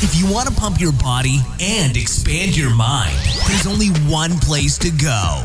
If you want to pump your body and expand your mind, there's only one place to go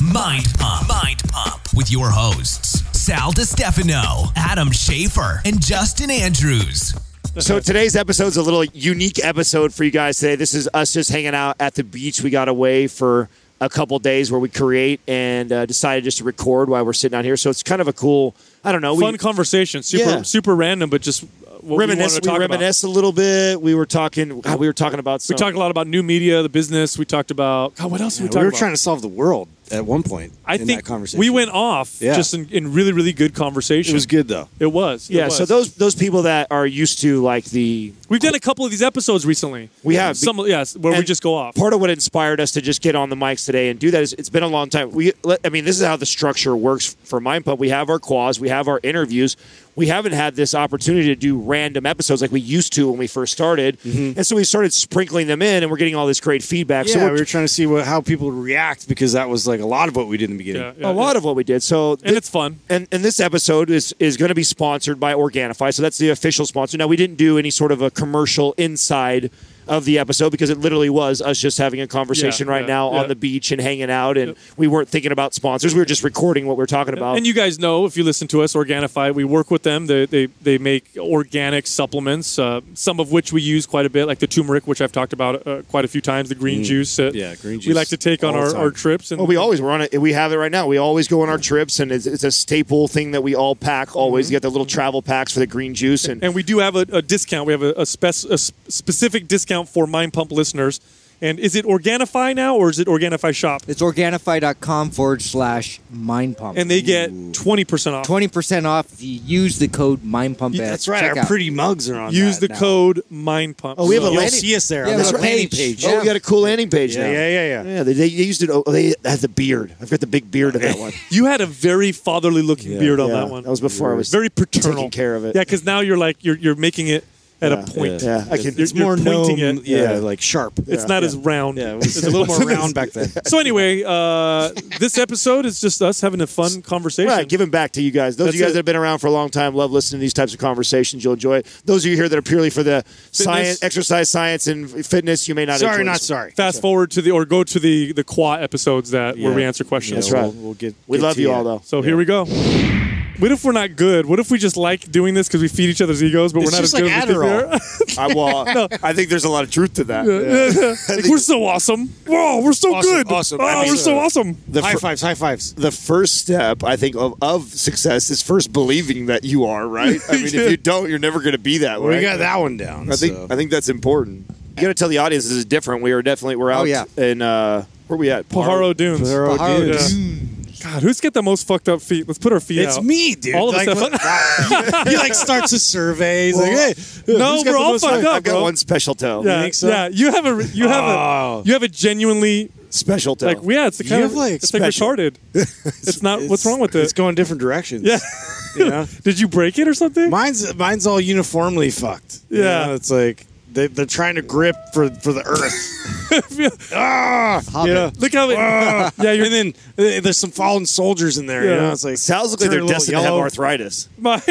Mind Pump. Mind Pump with your hosts, Sal DiStefano, Adam Schafer, and Justin Andrews. So today's episode is a little unique episode for you guys today. This is us just hanging out at the beach. We got away for a couple days where we create and uh, decided just to record while we're sitting out here. So it's kind of a cool, I don't know, Fun we conversation, super Yeah. super random, but just what reminisce. we We, wanted to talk about. reminisce a little bit. We were talking. God, we were talking about. Some, We talked a lot about new media, the business. We talked about God, what else did we talking about? we were about? trying to solve the world at one point. I in think that conversation. we went off Yeah. just in, in really really good conversation. It was good though. It was. It Yeah. So those those people that are used to like the we've done a couple of these episodes recently. We have. some yes where we just go off. part of what inspired us to just get on the mics today and do that is it's been a long time. We, I mean, this is how the structure works for Mind Pump. We have our quads, we have our interviews. We haven't had this opportunity to do random episodes like we used to when we first started, mm-hmm. and so we started sprinkling them in, and we're getting all this great feedback. Yeah, so we we're, were trying to see what, how people react because that was like a lot of what we did in the beginning. Yeah, yeah, a lot of what we did. So and it's fun. and, and this episode is, is going to be sponsored by Organifi. So that's the official sponsor. Now, we didn't do any sort of a commercial inside of the episode because it literally was us just having a conversation Yeah, right yeah, now yeah. on the beach and hanging out. And we weren't thinking about sponsors. We were just recording what we are talking about. And you guys know if you listen to us, Organifi, we work with them. They they, they make organic supplements, uh, some of which we use quite a bit, like the turmeric, which I've talked about uh, quite a few times. The green juice. uh, Yeah, green juice. We like to take on our, our trips. And well, we always run it. We have it right now. We always go on our trips, and it's, it's a staple thing that we all pack. Always, you got the little travel packs for the green juice, and and we do have a, a discount. We have a, a, spec- a s- specific discount for Mind Pump listeners. And is it Organifi now or is it Organifi Shop? It's Organifi.com forward slash Mind Pump. And they get twenty percent off. 20% off if you use the code Mind Pump. Yeah, at that's right. Our checkout. pretty mugs are on. Use the now. code Mind Pump. Oh, we have a You'll landing- see us there Yeah, that's the right. landing page. oh, we got a cool landing page Yeah, now. yeah, yeah, yeah. Yeah, they, they used it. Oh, they had the beard. I've got the big beard in that one. You had a very fatherly looking Yeah. beard on Yeah, that one. That was before I was very paternal. taking care of it. Yeah, because now you're like you're you're making it at Yeah. a point. Yeah, I can. You're- It's more pointing gnome, it. yeah, Yeah. like sharp. It's not as round. Yeah, it was a little more round back then. So anyway, uh, this episode is just us having a fun conversation. Right, giving back to you guys. Those of you guys it. that have been around for a long time, love listening to these types of conversations. You'll enjoy it. Those of you here that are purely for the science, exercise, science, and fitness, you may not. Sorry, enjoy not sorry. Fast forward to the or go to the the Quah episodes that where we answer questions. That's right. We'll, we'll get. We get love you all, though. So here we go. What if we're not good? What if we just like doing this because we feed each other's egos, but It's we're not just as good like as we think we are? I, well, I think there's a lot of truth to that. like, we're so awesome. Whoa, we're so Awesome, good. awesome. Oh, I mean, we're so uh, awesome. The, high fir- fives, high fives. the first step, I think, of, of success is first believing that you are right. I mean, if you don't, you're never going to be that way. We got that one down. I think so. I think that's important. You got to tell the audience this is different. We are definitely we're out Oh, yeah. in uh, where we at? Pajaro Dunes. Pajaro Pajaro Dunes. God, who's got the most fucked up feet? Let's put our feet It's out. me, dude. All of us like, have- he like starts a survey. He's like, hey, No, who's we're the all fucked up, I've got bro. one special toe. yeah, think so? yeah. You have a you have Oh. a you have a genuinely Special toe. like yeah. It's the You kind have, of like, it's like special. retarded. it's not. what's wrong with it? It's going different directions. Yeah. you know? Did you break it or something? Mine's mine's all uniformly fucked. You Yeah. know, it's like they, they're trying to grip for for the earth. ah, Hobbit. yeah. Look how it. Ah. yeah, you're and then uh, there's some fallen soldiers in there. You Yeah. know, it's like Sounds like they're a little destined to have arthritis. mine.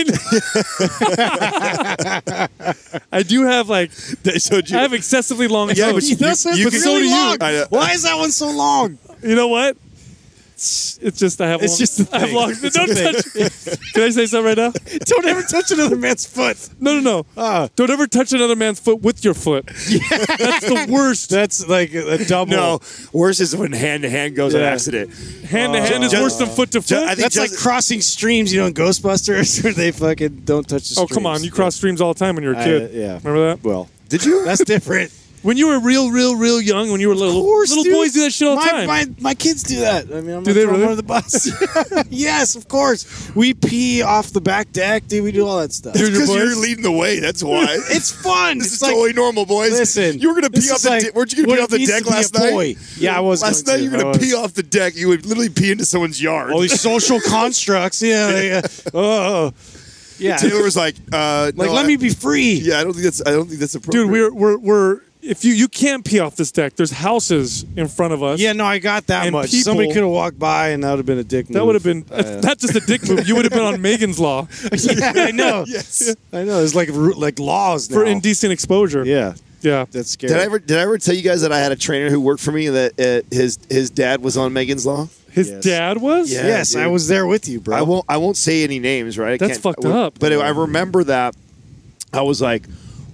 I do have like so I have excessively long Yeah, toes. but you- That's you but can- so do you. long. Why is that one so long? You know what? It's just I have. It's long, just a I have thing. long. It's a Don't touch. Can I say something right now? Don't ever touch another man's foot. No, no, no. Ah. Don't ever touch another man's foot with your foot. That's the worst. That's like a, a double. No, worse is when hand to hand goes on Yeah. accident. Hand to hand is Just- worse than foot to Ju- foot. I think That's like crossing streams, you know, in Ghostbusters, where they fucking don't touch the oh come on, you cross streams all the time when you're a I- kid. yeah. remember that? Well, Did you? that's different. When you were real, real, real young, when you were little, Of course, little dude. boys do that shit all the my, time. My, my kids do that. I mean, I'm Do gonna they throw them really? under the bus. yes, of course. We pee off the back deck, dude. We do all that stuff. It's your because you're leading the way. That's why. It's fun. This it's is like, totally normal, boys. listen. you were gonna pee off the. like de- weren't you gonna pee off the deck last night? boy. Yeah, I was. Last going night you were gonna pee off the deck. You would literally pee into someone's yard. All these social constructs. Yeah. they, uh, oh. Yeah. Taylor was like, uh, Like, no, let I- me be free. Yeah, I don't think that's. I don't think that's appropriate. Dude, we're we're we're if you you can't pee off this deck. There's houses in front of us. Yeah, no, I got that And much. people- Somebody could have walked by, and that would have been a dick. Move. That move. would have been Uh, not just a dick move. You would have been on Megan's Law yeah, I know. yes. I know. There's like ru- like laws now. for indecent exposure. Yeah. Yeah. That's scary. Did I ever did I ever tell you guys that I had a trainer who worked for me and that uh, his his dad was on Megan's Law? His Yes. dad was. Yeah. yes, I was there with you, bro. I won't I won't say any names, right? I That's fucked I up. But I remember that I was like,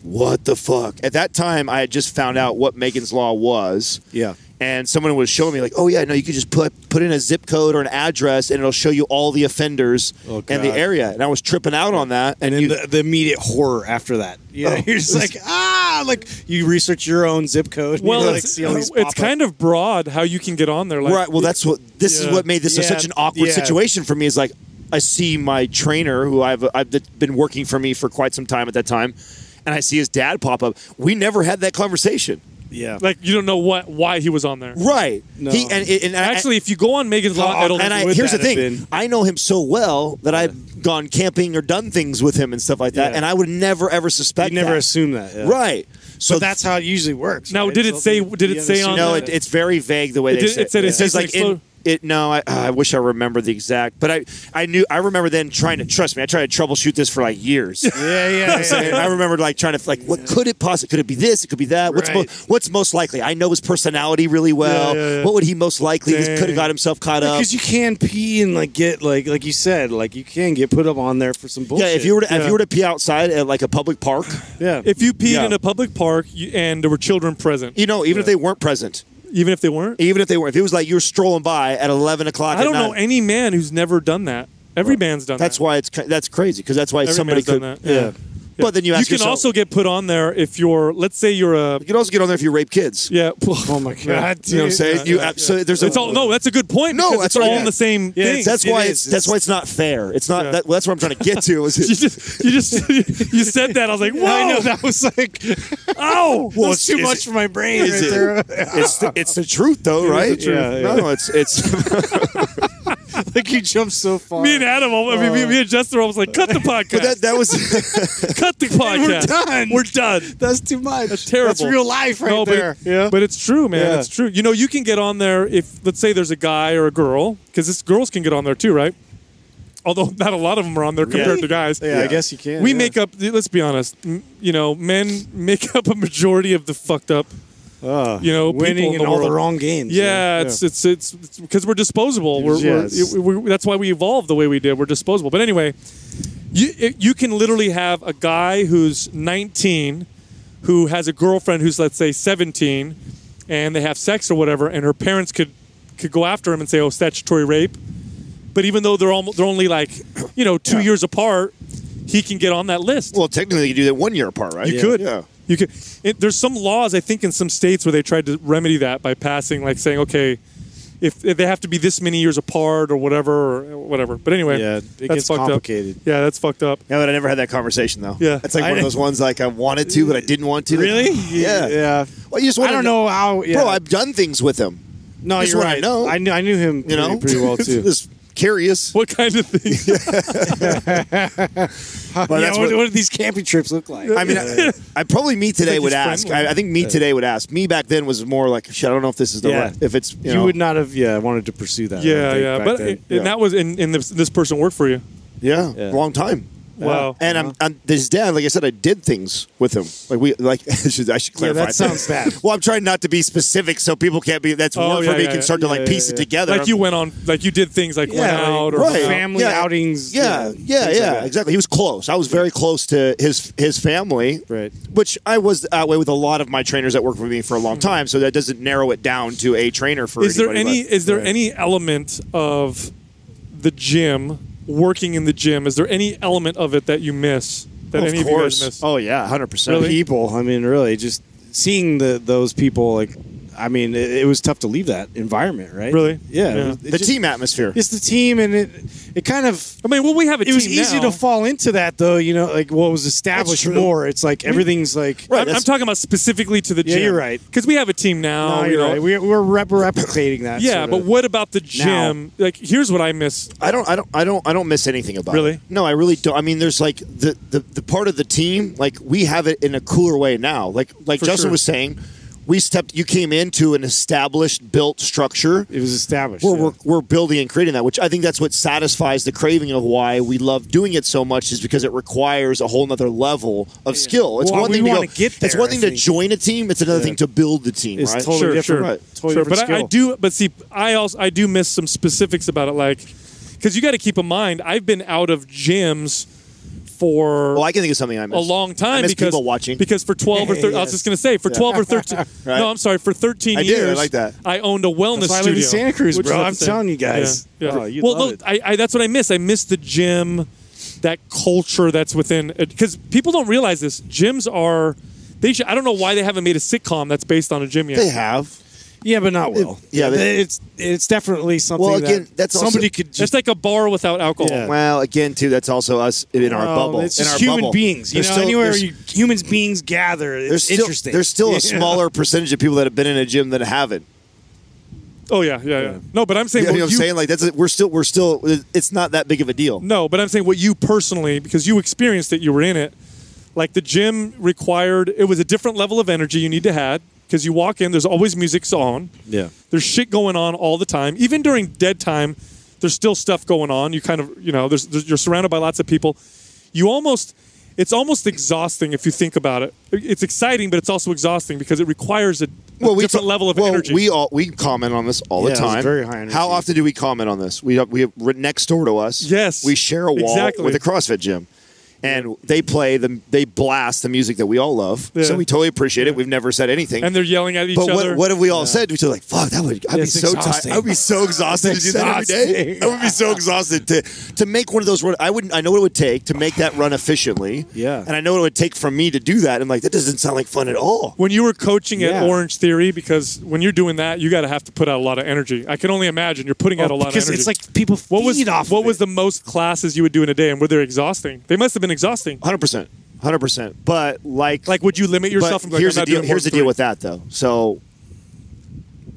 what the fuck? At that time, I had just found out what Megan's Law was. Yeah. And someone was showing me like, oh yeah, no, you could just put put in a zip code or an address, and it'll show you all the offenders Oh, in the area. And I was tripping out on that. And And, then you, the, the immediate horror after that. Yeah, Oh. you're just like ah, like you research your own zip code. Well, you like it's, see all these it's kind of broad how you can get on there. Like, right. Well, that's what this is what made this Yeah, such an awkward yeah. situation for me. Is like I see my trainer who I've I've been working for me for quite some time at that time, and I see his dad pop up. We never had that conversation. yeah. like you don't know what why he was on there. Right. No. He and, and, and Actually, if you go on Megan's Law, it'll and I, here's the thing: been? I know him so well that I've gone camping or done things with him and stuff like that, Yeah. and I would never ever suspect. you never that. assume that. yeah. Right. So So that's how it usually works. Now, right? did it So say- did it say on no, that? it, it's very vague the way It they did- say it said it. it says like an in, explode- it. No, I, ah, I wish I remember the exact, but I I knew I remember then trying to trust me. I tried to troubleshoot this for like years. Yeah, yeah, yeah. So I remember like trying to like, what could it possibly? Could it be this? It could be that. What's Right. mo- what's most likely? I know his personality really well. Yeah, yeah, yeah. What would he most likely? Dang. Could have got himself caught up. Because you can pee and like get like like you said like you can get put up on there for some bullshit. Yeah, if you were to, if you were to pee outside at like a public park, yeah If you peed Yeah. in a public park you, and there were children present, you know, even if they weren't present, even if they weren't, even if they weren't. if it was like you were strolling by at eleven o'clock, I don't know any man who's never done that. Every man's done That's that. why it's that's crazy because that's why Every somebody man's could. done that. Yeah. But then you You can yourself, also get put on there if you're, let's say you're a, you can also get on there if you rape kids. yeah. oh my god, You know what I'm saying? Yeah, you yeah, so there's a, It's all no. That's a good point. No, that's it's what all in meant. the same Yeah, thing. it's- That's It why is. it's, that's why it's not fair. It's not. Yeah. That, that's what I'm trying to get to. Is you just, you just, you said that. I was like, whoa, I know that was like oh, Well, that's too is much it- for my brain. is right it- there. it's the, it's the truth though, right? the truth. Yeah, No, it's it's like you jumped so far. me and Adam, I mean, me, me and Jester, I was like, cut the podcast. but that that was cut the podcast. we're done. We're done. that's too much. That's terrible. That's real life right no, there. But, yeah. but it's true, man. Yeah. It's true. You know, you can get on there if, let's say, there's a guy or a girl, because this girls can get on there too, right? Although not a lot of them are on there compared to guys. yeah, I guess you can. we yeah. make up. Let's be honest. You know, men make up a majority of the fucked up. Uh, you know, winning in in all the wrong games. Yeah, it's it's it's because we're disposable. We're, Yes. we're, we that's why we evolved the way we did. We're disposable. But anyway, you it- you can literally have a guy who's 19 who has a girlfriend who's let's say 17 and they have sex or whatever and her parents could could go after him and say oh statutory rape. But even though they're almost they're only like you know 2 years apart he can get on that list. Well, technically you could do that one year apart, right? you could. Yeah. you could. It, there's some laws i think in some states where they tried to remedy that by passing like saying okay if, if they have to be this many years apart or whatever or whatever but anyway Yeah, it that's gets complicated. up yeah that's fucked up Yeah, but I never had that conversation though. Yeah. it's like I one of those ones like I wanted to, but I didn't want to. Really? Yeah. Yeah. Well, you just I want don't know how. Yeah. bro. I've done things with him. no, you're right. know. I knew I knew him. You know, pretty, pretty well too. Curious. what kind of things But yeah, that's what, what- what do these camping trips look like? I mean, I, I probably me today like would ask. I, I think me today would ask. Me back then was more like, shit. I don't know if this is the Yeah. right. If it's you, you, know, would not have. Yeah, wanted to pursue that. Yeah think, yeah back but then. and Yeah. that was and, and this, this person worked for you yeah, Yeah. long time. Wow And I'm, uh-huh. I'm his dad. Like I said, I did things with him. Like we like. I should, I should Yeah, clarify. that sounds bad. Well, I'm trying not to be specific, so people can't be. That's Oh, work yeah, for me. yeah, can yeah. start to like yeah, piece yeah. it together. like you went on like you did things like went Yeah, out or right. family Yeah. outings. Yeah, yeah, things yeah, like exactly. He was close. I was very close to his his family, Right. Which I was that way with a lot of my trainers that worked with me for a long hmm. time. So that doesn't narrow it down to a trainer for. is there any but- is there any element of the gym working in the gym is there any element of it that you miss that of any course. of you guys miss Oh yeah, hundred percent. Really? people. I mean, really, just seeing the those people. Like, I mean, it, it was tough to leave that environment, right? Really? Yeah. Yeah. it it The just- team atmosphere. It's the team, and it it kind of. I mean well we have a team. It was team easy now. to fall into that, though. You know, like what was established more. It's like everything's like. Right, I'm, I'm talking about specifically to the Yeah, gym. you're right. Because we have a team now. No, you you're know. right. We're, we're rep- replicating that. yeah, sorta. but what about the gym? Like, here's what I miss. I don't, I don't, I don't, I don't miss anything about Really? it. No, I really don't. I mean, there's like the, the the part of the team, like we have it in a cooler way now. Like like For Justin sure. was saying, we stepped. You came into an established, built structure. It was established. We're, yeah. we're, we're building and creating that, which I think that's what satisfies the craving of why we love doing it so much is because it requires a whole nother level of skill. It's Well, one thing to wanna go, get It's one I thing to join a team. It's another Yeah. thing to build the team. It's right? totally sure, different. sure. Right. Totally sure, different but I, I do. But see, I also I do miss some specifics about it, like because you got to keep in mind I've been out of gyms for Well, I can think of something I a missed. long I time miss because people watching. because for 12 or 13 I was just going to say for 12 or 13 Right. no I'm sorry for 13 I did, I years like that. I owned a wellness That's why I live in Santa Cruz, bro. I'm telling you guys. yeah, yeah. Oh, you'd well love no it. I, I that's what I miss I miss the gym that culture that's within uh, because people don't realize this gyms are they should, I don't know why they haven't made a sitcom that's based on a gym yet they have. Yeah, but not well. yeah, they- it's it's definitely something. Well, again, that that's also- somebody could it's just. like a bar without alcohol Yeah. Well, again, too, that's also us in our Well, bubble. It's in our human bubble. beings. You There's know, still- anywhere you, humans beings gather, it's there's still, interesting. There's still Yeah. a smaller percentage of people that have been in a gym that haven't. oh yeah yeah yeah no but I'm saying You know what what I'm you- saying? Like that's we're still we're still it's not that big of a deal. No, but I'm saying what you personally, because you experienced it, you were in it. Like the gym required, it was a different level of energy you need to have because you walk in, there's always music on. Yeah. There's shit going on all the time. Even during dead time, there's still stuff going on. You kind of, you know, there's, there's you're surrounded by lots of people. You almost, it's almost exhausting if you think about it. It's exciting, but it's also exhausting because it requires a, a different ta- level of well, energy. We all we comment on this all Yeah, the it was time. very high energy. How often do we comment on this? We have, we have next door to us. Yes, we share a wall exactly. with a CrossFit gym. And they play the they blast the music that we all love, Yeah. so we totally appreciate it. We've never said anything, and they're yelling at each but other. what, what have we all said? We were like, "Fuck, that would I'd be It's so tired. I would be so exhausted to do that every day. I would be so exhausted to to make one of those. Run, I wouldn't. I know what it would take to make that run efficiently. Yeah. and I know what it would take for me to do that. I'm like, that doesn't sound like fun at all. when you were coaching at Orange Theory, because when you're doing that, you got to have to put out a lot of energy. I can only imagine you're putting out oh, a lot of Oh, because energy. it's like people what was off. what was the most classes you would do in a day, and were they exhausting? They must have been exhausting. Hundred percent, hundred percent. But like, Like, would you limit yourself? but and be like, here's the deal. Here's the than deal with that though. So,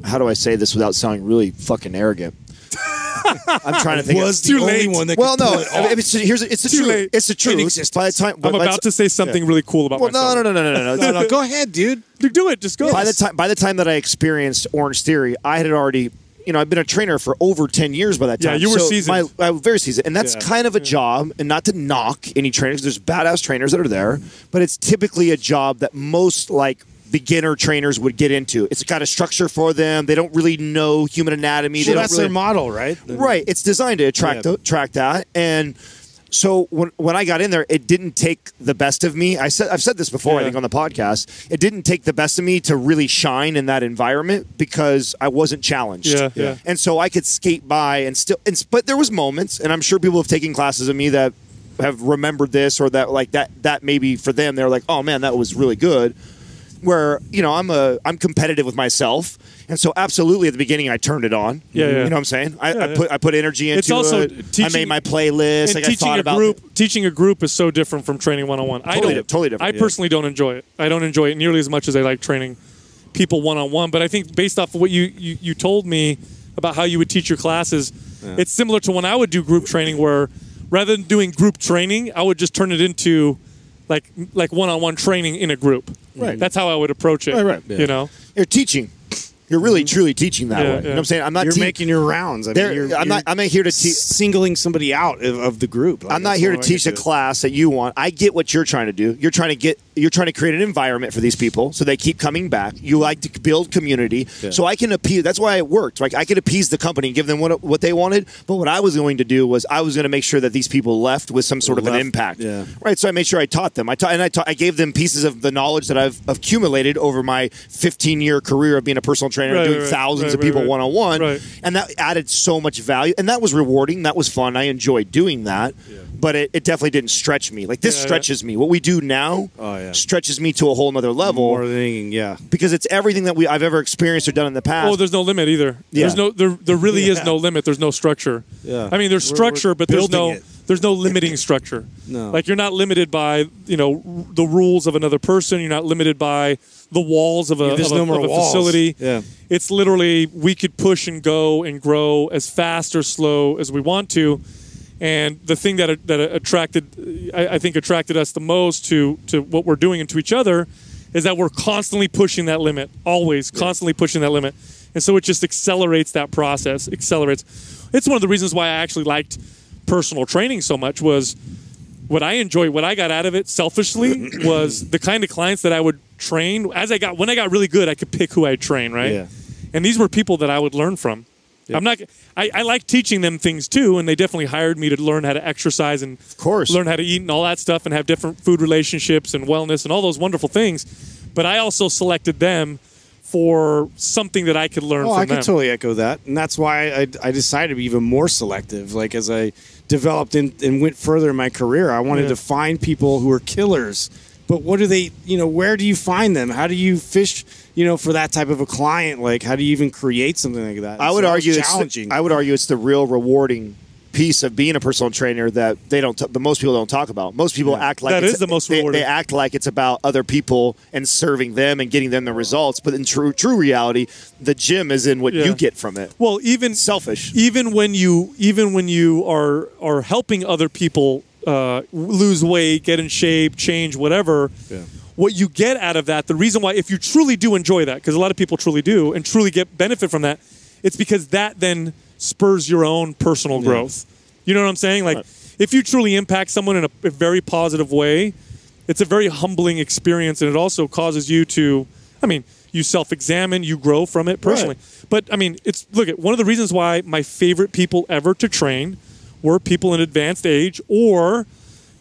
how do I say this without sounding really fucking arrogant? I'm trying to think. was the Too only late. one that well, could no. pull it I mean, it's, here's it's the Too truth. late. It's the truth. existence. By the time, I'm about to say something really cool about Well, myself. no, no, no, no, no. no, no, go ahead, dude. Dude, do it. Just go. By the time by the time that I experienced Orange Theory, I had already, you know, I've been a trainer for over ten years by that time. Yeah, you were so seasoned. My, I was very seasoned, and that's Yeah. kind of a job. And not to knock any trainers, there's badass trainers that are there, but it's typically a job that most like beginner trainers would get into. It's got a structure for them. They don't really know human anatomy. So they don't that's really, their model, right? Right. It's designed to attract Yeah. attract that. And so when when I got in there, it didn't take the best of me. I said I've said this before, I think on the podcast. It didn't take the best of me to really shine in that environment because I wasn't challenged. Yeah, yeah. And so I could skate by and still and, but there was moments and I'm sure people have taken classes of me that have remembered this or that like that that maybe for them they're like, "Oh man, that was really good." Where, you know, I'm a I'm competitive with myself. And so absolutely at the beginning I turned it on. Yeah, yeah. You know what I'm saying? I, I Yeah, yeah. put I put energy into It's also it. I teaching- made my playlist. like I teaching a about group, teaching a group is so different from training one on one. I Totally don't totally different, I yeah. personally don't enjoy it. I don't enjoy it nearly as much as I like training people one on one. But I think based off of what you, you you told me about how you would teach your classes, it's similar to when I would do group training, where rather than doing group training, I would just turn it into like like one on one training in a group. Right. That's how I would approach it. Right, right. You know. You're teaching. You're really mm-hmm. truly teaching that Yeah, way. You know what I'm saying? I'm not You're te- making your rounds. I mean, you're, I'm not- you're I'm not here to te- singling somebody out of, of the group. Like, I'm not here to teach a class that you want. I get what you're trying to do. You're trying to get you're trying to create an environment for these people so they keep coming back. You like to build community. So I can appease that's why it worked. Like I could appease the company, and give them what what they wanted, but what I was going to do was I was going to make sure that these people left with some sort of an impact. yeah. Right? So I made sure I taught them. I taught and I taught, I gave them pieces of the knowledge that I've accumulated over my 15 year career of being a personal trainer Right, doing right, thousands right, of people one on one. And that added so much value and that was rewarding. That was fun. I enjoyed doing that. But it, it definitely didn't stretch me. Like this Yeah, yeah. stretches me. What we do now Oh, yeah. stretches me to a whole nother level More than yeah. because it's everything that we I've ever experienced or done in the past. Oh, there's no limit either. Yeah. There's no there there really is no limit. There's no structure. Yeah. I mean there's We're- structure, we're but there's no it. there's no limiting structure. No. Like you're not limited by, you know, r- the rules of another person, you're not limited by the walls of a, Yeah, of a, no more of a facility. Yeah. It's literally we could push and go and grow as fast or slow as we want to. And the thing that that attracted, I, I think, attracted us the most to to what we're doing and to each other, is that we're constantly pushing that limit, always constantly pushing that limit. And so it just accelerates that process, accelerates. It's one of the reasons why I actually liked personal training so much was what I enjoyed, what I got out of it selfishly was the kind of clients that I would train. As I got, when I got really good, I could pick who I'd train, right? Yeah. And these were people that I would learn from. I'm not. I, I like teaching them things too, and they definitely hired me to learn how to exercise and of course. learn how to eat and all that stuff, and have different food relationships and wellness and all those wonderful things. But I also selected them for something that I could learn Oh, from I can them. totally echo that, and that's why I, I decided to be even more selective. Like as I developed in, and went further in my career, I wanted Yeah. to find people who are killers. But what do they? You know, where do you find them? How do you fish? You know, for that type of a client, like how do you even create something like that? I would So argue it's challenging. I would argue it's the real rewarding piece of being a personal trainer that they don't. T- but most people don't talk about. Most people act like That it's, is the most they, rewarding. they act like it's about other people and serving them and getting them the results. But in true true reality, the gym is in what Yeah. you get from it. Well, even Selfish. Even when you even when you are are helping other people uh, lose weight, get in shape, change, whatever. What you get out of that, the reason why, if you truly do enjoy that, because a lot of people truly do, and truly get benefit from that, it's because that then spurs your own personal growth. You know what I'm saying? Like, if you truly impact someone in a, a very positive way, it's a very humbling experience, and it also causes you to, I mean, you self-examine, you grow from it personally. But I mean, it's look at one of the reasons why my favorite people ever to train were people in advanced age or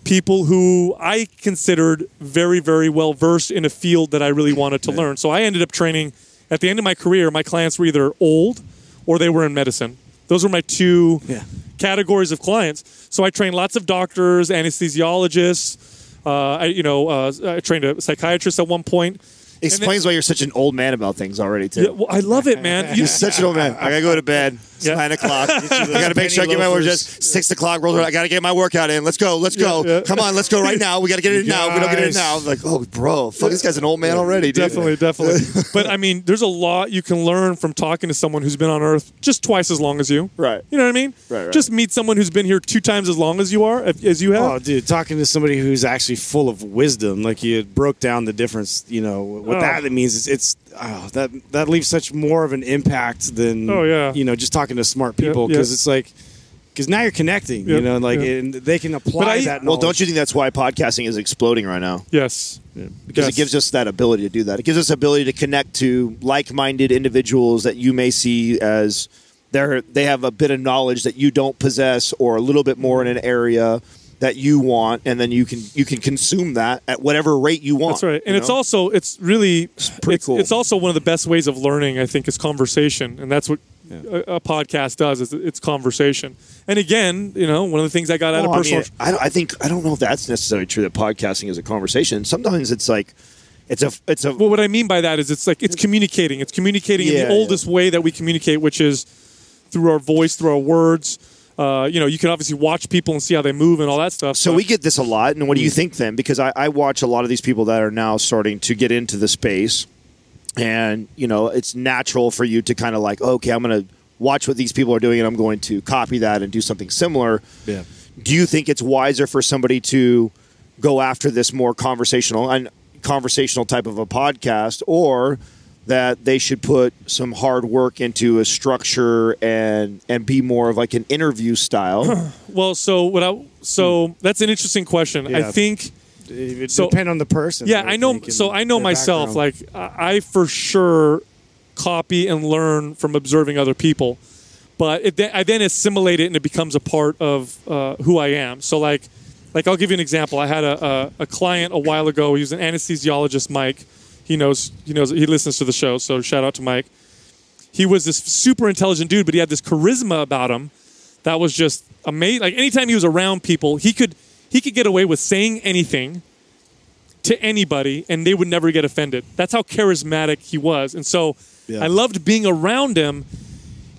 people who I considered very, very well versed in a field that I really wanted to learn. So I ended up training at the end of my career. My clients were either old or they were in medicine. Those were my two Yeah. categories of clients. So I trained lots of doctors, anesthesiologists. Uh, I, you know, uh, I trained a psychiatrist at one point. Explains why you're such an old man about things already too. Yeah, well, I love it, man. You're such an old man. I gotta go to bed. It's Yeah. nine o'clock. I gotta make sure I get my work. Just six o'clock rolls around. I gotta get my workout in. Let's go. Let's go. Yeah, yeah. Come on. Let's go right now. We gotta get it in now. If we don't get it in now. I'm like, oh, bro, fuck, this guy's an old man already. Dude. Definitely, definitely. but I mean, there's a lot you can learn from talking to someone who's been on Earth just twice as long as you. Right. You know what I mean? Right, right. Just meet someone who's been here two times as long as you are, as you have. Oh, dude, talking to somebody who's actually full of wisdom, like you broke down the difference. You know what Oh. that means is it's oh, that that leaves such more of an impact than Oh, yeah. you know just talking to smart people yeah. because it's like because now you're connecting. Yeah, You know, like yeah. and they can apply I- that. Well, don't you think that's why podcasting is exploding right now? yes. Because Yes. it gives us that ability to do that. It gives us ability to connect to like-minded individuals that you may see as they're they have a bit of knowledge that you don't possess, or a little bit more in an area that you want, and then you can you can consume that at whatever rate you want. That's right. And it's know? also it's really it's pretty cool. It's also one of the best ways of learning. I think is conversation, and that's what a, a podcast does. Is it's conversation. And again, you know, one of the things I got out of I, personal. mean, I, I think I don't know if that's necessarily true that podcasting is a conversation. Sometimes it's like it's a it's a well, what I mean by that is it's like it's communicating. It's communicating in Yeah, the oldest way that we communicate, which is through our voice, through our words. Uh, you know, you can obviously watch people and see how they move and all that stuff. So but- we get this a lot, and what do you think then? Because I, I watch a lot of these people that are now starting to get into the space, and you know it's natural for you to kind of like, okay, I'm going to watch what these people are doing, and I'm going to copy that and do something similar. Yeah. Do you think it's wiser for somebody to go after this more conversational and conversational type of a podcast, or that they should put some hard work into a structure and and be more of like an interview style? well, so what I so hmm. that's an interesting question. I think. It would So- depend on the person. Yeah, I know. So I know myself. background. Like I I for sure copy and learn from observing other people, but it, I then assimilate it and it becomes a part of uh, who I am. So like, like I'll give you an example. I had a, a, a client a while ago. He was an anesthesiologist, Mike. He knows. He knows. He listens to the show. So shout out to Mike. He was this super intelligent dude, but he had this charisma about him that was just amazing. Like anytime he was around people, he could he could get away with saying anything to anybody and they would never get offended. That's how charismatic he was. And so Yeah. I loved being around him.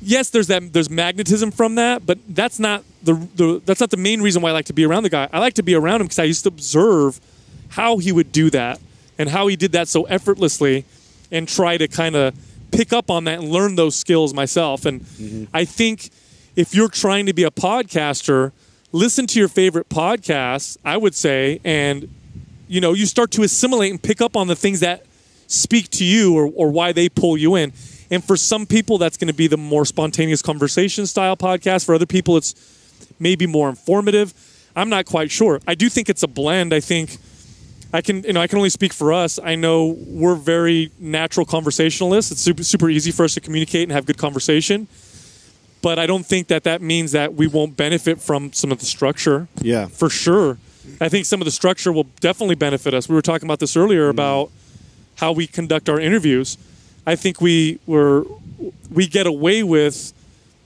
Yes, there's that there's magnetism from that, but that's not the, the that's not the main reason why I like to be around the guy. I like to be around him because I used to observe how he would do that and how he did that so effortlessly and try to kind of pick up on that and learn those skills myself. And mm-hmm. I think if you're trying to be a podcaster, listen to your favorite podcasts, I would say, and you know, you start to assimilate and pick up on the things that speak to you or, or why they pull you in. And for some people, that's going to be the more spontaneous conversation style podcast. For other people, it's maybe more informative. I'm not quite sure. I do think it's a blend. I think I can, you know, I can only speak for us. I know we're very natural conversationalists. It's super, super easy for us to communicate and have good conversation. But I don't think that that means that we won't benefit from some of the structure. Yeah. For sure. I think some of the structure will definitely benefit us. We were talking about this earlier mm-hmm. about how we conduct our interviews. I think we were we get away with,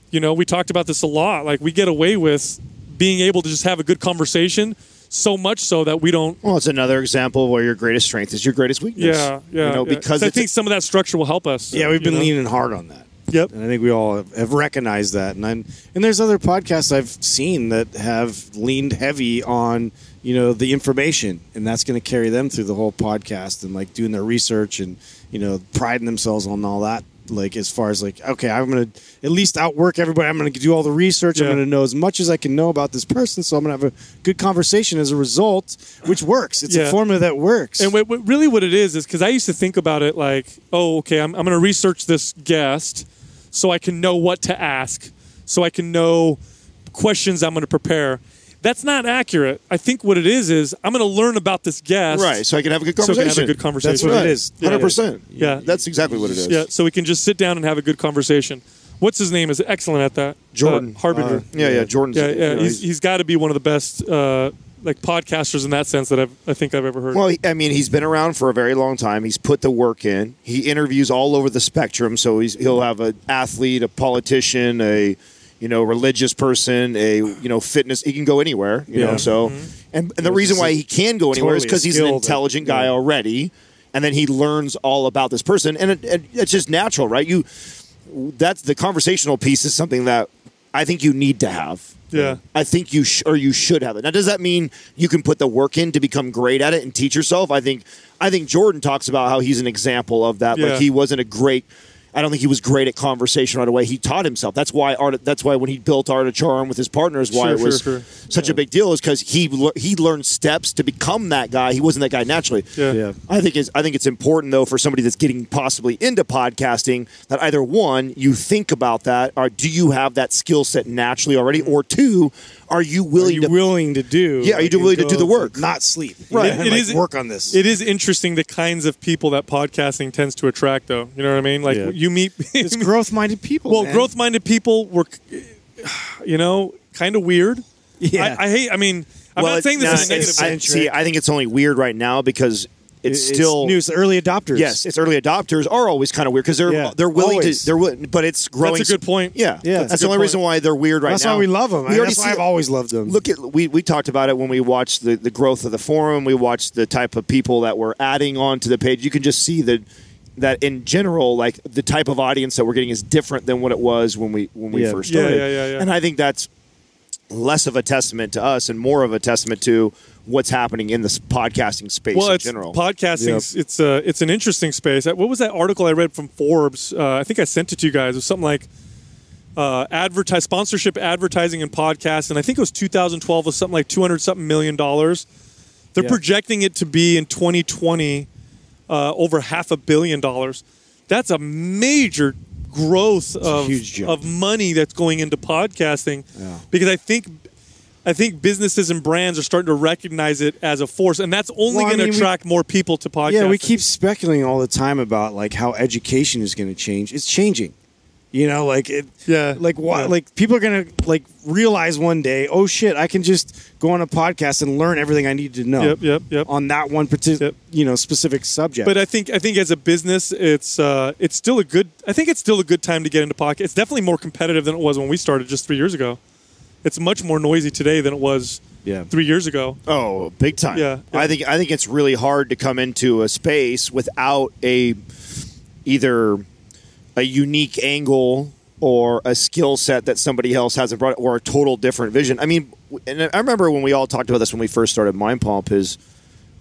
you know, we talked about this a lot. Like we get away with being able to just have a good conversation so much so that we don't Well, it's another example where your greatest strength is your greatest weakness. yeah, yeah. You know, yeah. because I think some of that structure will help us. Yeah, we've been know? leaning hard on that. Yep. And I think we all have- recognized that. And I'm, and there's other podcasts I've seen that have leaned heavy on you know the information, and that's going to carry them through the whole podcast and like doing their research and you know priding themselves on all that. Like as far as like okay, I'm going to at least outwork everybody. I'm going to do all the research. I'm going to know as much as I can know about this person, so I'm going to have a good conversation as a result, which works. It's Yeah. a formula that works. And what, what really what it is is because I used to think about it like, oh, okay, I'm, I'm going to research this guest so I can know what to ask, so I can know questions I'm going to prepare. That's not accurate. I think what it is is I'm going to learn about this guest, Right, so I can have a good So I can conversation. have a good conversation. That's what Right. it is. Yeah. Hundred percent. Yeah. that's exactly what it is. Yeah, so we can just sit down and have a good conversation. What's his name? Is excellent at that. Jordan. uh, Harbinger. Uh, yeah, yeah. Jordan's. yeah, you yeah. know, He's, he's got to be one of the best uh, like podcasters in that sense that I've, I think I've ever heard. Well, I mean, he's been around for a very long time. He's put the work in. He interviews all over the spectrum. So he's, he'll have an athlete, a politician, a you know religious person, a you know fitness. He can go anywhere. You know, Yeah. so mm-hmm. and, and the reason why he can go anywhere is totally a because he's an intelligent guy yeah. already, and then he learns all about this person, and it, it, it's just natural, right? You that's the conversational piece is something that I think you need to have. Yeah. I think you sh- or you should have it. Now, does that mean you can put the work in to become great at it and teach yourself? I think I think Jordan talks about how he's an example of that. Yeah. Like he wasn't a great. I don't think he was great at conversation right away. He taught himself. That's why art. That's why when he built Art of Charm with his partners, why Sure, it was sure, sure. such a big deal is because he le- he learned steps to become that guy. He wasn't that guy naturally. Yeah. Yeah. I think is I think it's important though for somebody that's getting possibly into podcasting that either one you think about that or do you have that skill set naturally already mm-hmm. or two are you Are willing you to willing to do? Yeah, are you like, willing to do the work? not sleep? Right. And, It like, is- work on this. It is interesting the kinds of people that podcasting tends to attract, though. You know what I mean? Like Yeah. You meet, it's growth-minded people. well, man. growth-minded people were, you know, kind of weird. Yeah. I, I hate. I mean, I'm Well, not saying nah, this is negative. I, see I think it's only weird right now because it's, still new. It's early adopters. Yes, it's early adopters are always kind of weird because they're Yeah, they're willing always. to they're wi- but it's growing. That's a good point. Yeah, Yeah. That's, That's the only point. reason why they're weird right that's now. That's why we love them. We already that's why see I've it. always loved them. Look at we we talked about it when we watched the the growth of the forum. We watched the type of people that were adding on to the page. You can just see that that in general, like the type of audience that we're getting is different than what it was when we when we Yeah. first started. yeah, yeah, yeah. And I think that's less of a testament to us and more of a testament to what's happening in this podcasting space well, in it's general. podcasting. It's a it's an interesting space. Uh, What was that article I read from Forbes? Uh, I think I sent it to you guys. It was something like uh, advertise sponsorship, advertising, and podcast. And I think it was 2012 was something like 200 something million dollars. They're Yeah. projecting it to be in 2020 uh, over half a billion dollars. That's a major growth of of money that's going into podcasting Yeah. because I think I think businesses and brands are starting to recognize it as a force, and that's only Well, going to mean, we- attract more people to podcasting. Yeah, we keep speculating all the time about like how education is going to change. It's changing. You know, like it. Yeah. Like why? Yeah. Like people are going to like realize one day, oh shit, I can just go on a podcast and learn everything I need to know. Yep, yep, yep. On that one particular, Yep. you know, specific subject. But I think I think as a business, it's uh, it's still a good. I think it's still a good time to get into podcast. It's definitely more competitive than it was when we started just three years ago. It's much more noisy today than it was Yeah. three years ago. Oh, big time. Yeah, yeah. I think I think it's really hard to come into a space without a either a unique angle or a skill set that somebody else hasn't brought or a total different vision. I mean, and I remember when we all talked about this when we first started Mind Pump is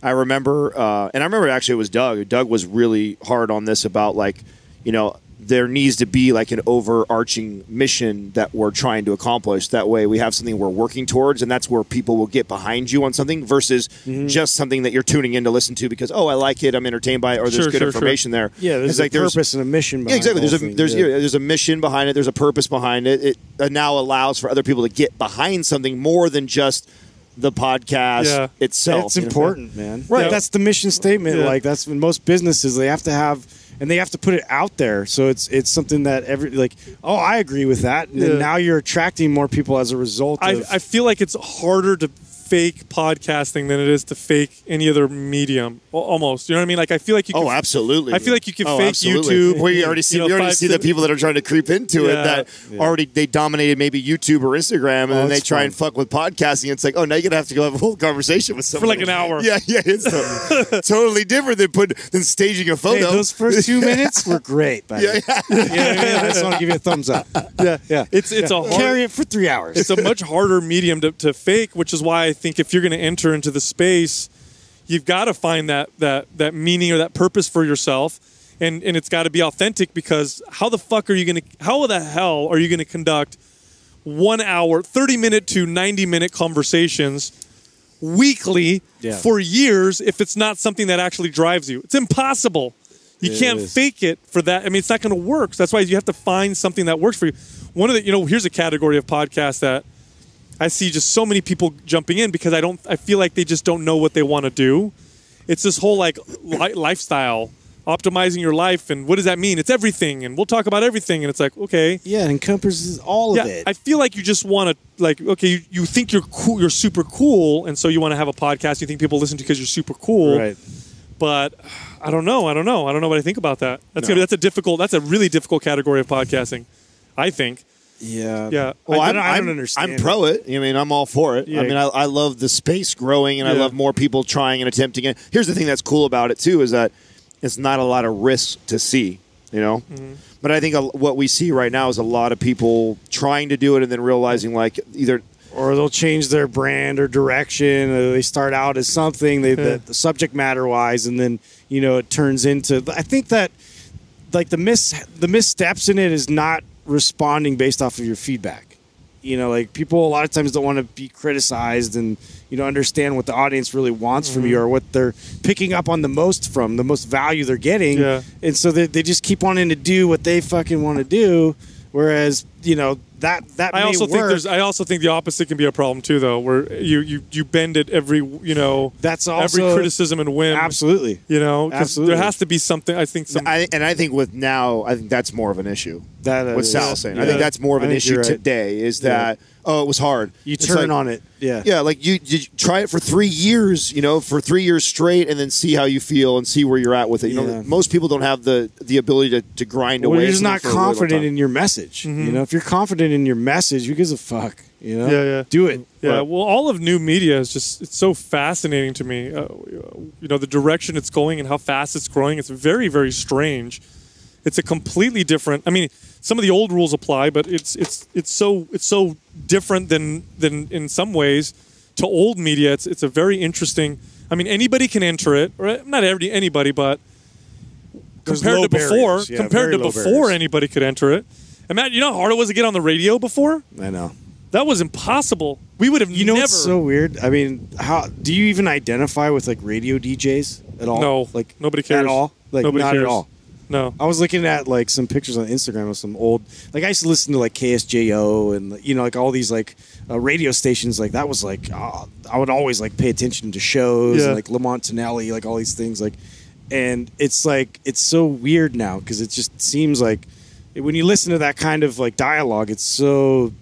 I remember uh, and I remember actually it was Doug. Doug was really hard on this about like, you know, there needs to be like an overarching mission that we're trying to accomplish. That way, we have something we're working towards, and that's where people will get behind you on something versus Mm-hmm. just something that you're tuning in to listen to because oh, I like it, I'm entertained by it, or there's Sure, good sure, sure. information there. Yeah, there's It's a like there's- purpose and a mission. yeah, exactly. There's a thing. there's yeah. yeah, there's a mission behind it. There's a purpose behind it. It uh, now allows for other people to get behind something more than just the podcast Yeah. itself. It's you know? important, man. Right. That's the mission statement. Like that's in most businesses they have to have and they have to put it out there. So it's it's something that every like, oh, I agree with that. And Yeah. then now you're attracting more people as a result I, of I feel like it's harder to fake podcasting than it is to fake any other medium. Al- Almost, you know what I mean? Like I feel like you. Oh, can, absolutely. I feel like you can Oh, fake absolutely. YouTube. We already see you know, we already five, see the people that are trying to creep into Yeah. it that Yeah. already they dominated maybe YouTube or Instagram, and oh, then they try fun. and fuck with podcasting. It's like, oh, now you're gonna have to go have a whole conversation with someone for like an hour. Yeah, yeah, it's totally different than put than staging a Hey, photo. those first two minutes were great. Buddy. Yeah, yeah, yeah, I just want to give you a thumbs up. Yeah, Yeah, It's it's a hard, carry it for three hours. it's a much harder medium to, to fake, which is why I think if you're going to enter into the space, you've got to find that that that meaning or that purpose for yourself, and and it's got to be authentic because how the fuck are you going to how the hell are you going to conduct one hour, thirty minute to ninety minute conversations weekly Yeah. for years if it's not something that actually drives you? It's impossible. You It can't is. fake it for that. I mean, it's not going to work. So that's why you have to find something that works for you. One of the, you know, here's a category of podcasts that I see just so many people jumping in because I don't, I feel like they just don't know what they want to do. It's this whole like li- lifestyle, optimizing your life, and what does that mean? It's everything, and we'll talk about everything. And it's like, okay, yeah, it encompasses all yeah, of it. I feel like you just want to like okay, you, you think you're cool, you're super cool, and so you want to have a podcast. You think people listen to because you're super cool, right. but I don't know. I don't know. I don't know what I think about that. That's No. gonna, that's a difficult. That's a really difficult category of podcasting. I think. Yeah. Yeah. Well, I I'm, don't- I don't understand I'm pro it. I mean, I'm all for it. Yeah. I mean, I, I love the space growing, and I love more people trying and attempting it. Here's the thing that's cool about it too is that it's not a lot of risk to see. You know, Mm-hmm. but I think a, what we see right now is a lot of people trying to do it and then realizing like either or they'll change their brand or direction. Or they start out as something they, Yeah. the, the subject matter wise, and then you know it turns into. I think that like the miss the missteps in it is not responding based off of your feedback. You know, like people a lot of times don't want to be criticized and you know understand what the audience really wants from Mm-hmm. you or what they're picking up on the most from, the most value they're getting. Yeah. And so they, they just keep wanting to do what they fucking want to do. Whereas, you know, that that I also think there's. I also think the opposite can be a problem too, though, where you you you bend it every you know That's every criticism and whim. Absolutely. You know Absolutely. there has to be something. I think some. I, and I think with now, I think that's more of an issue. That what is- Sal's saying, I think that's more of an issue right. today. Is Yeah. that oh, it was hard. You It's turn like- on it. Yeah. Yeah, like you, you try it for three years, you know, for three years straight, and then see how you feel and see where you're at with it. You Yeah. know, most people don't have the the ability to, to grind Well, away. you're just not for really confident in your message. You know, if you're confident in your message, who gives a fuck? You know? Yeah, yeah. Do it. Yeah, But- well, all of new media is just it's so fascinating to me. Uh, you know, the direction it's going and how fast it's growing. It's very, very strange. It's a completely different. I mean, some of the old rules apply, but it's it's it's so it's so different than than in some ways to old media. It's it's a very interesting. I mean, anybody can enter it, right? not every anybody, but There's compared to before. Yeah, compared to before, barriers. anybody could enter it. And Matt, you know how hard it was to get on the radio before? I know. That was impossible. We would have You know never. what's so weird? I mean, how do you even identify with like radio DJs at all? No, like nobody cares. at all. Like Nobody not cares. at all. No. I was looking at like some pictures on Instagram of some old, like I used to listen to like KSJO and you know like all these like uh, radio stations. Like that was like uh, I would always like pay attention to shows Yeah. and like Lamont Tonelli, like all these things. Like, and it's like it's so weird now because it just seems like when you listen to that kind of like dialogue, it's so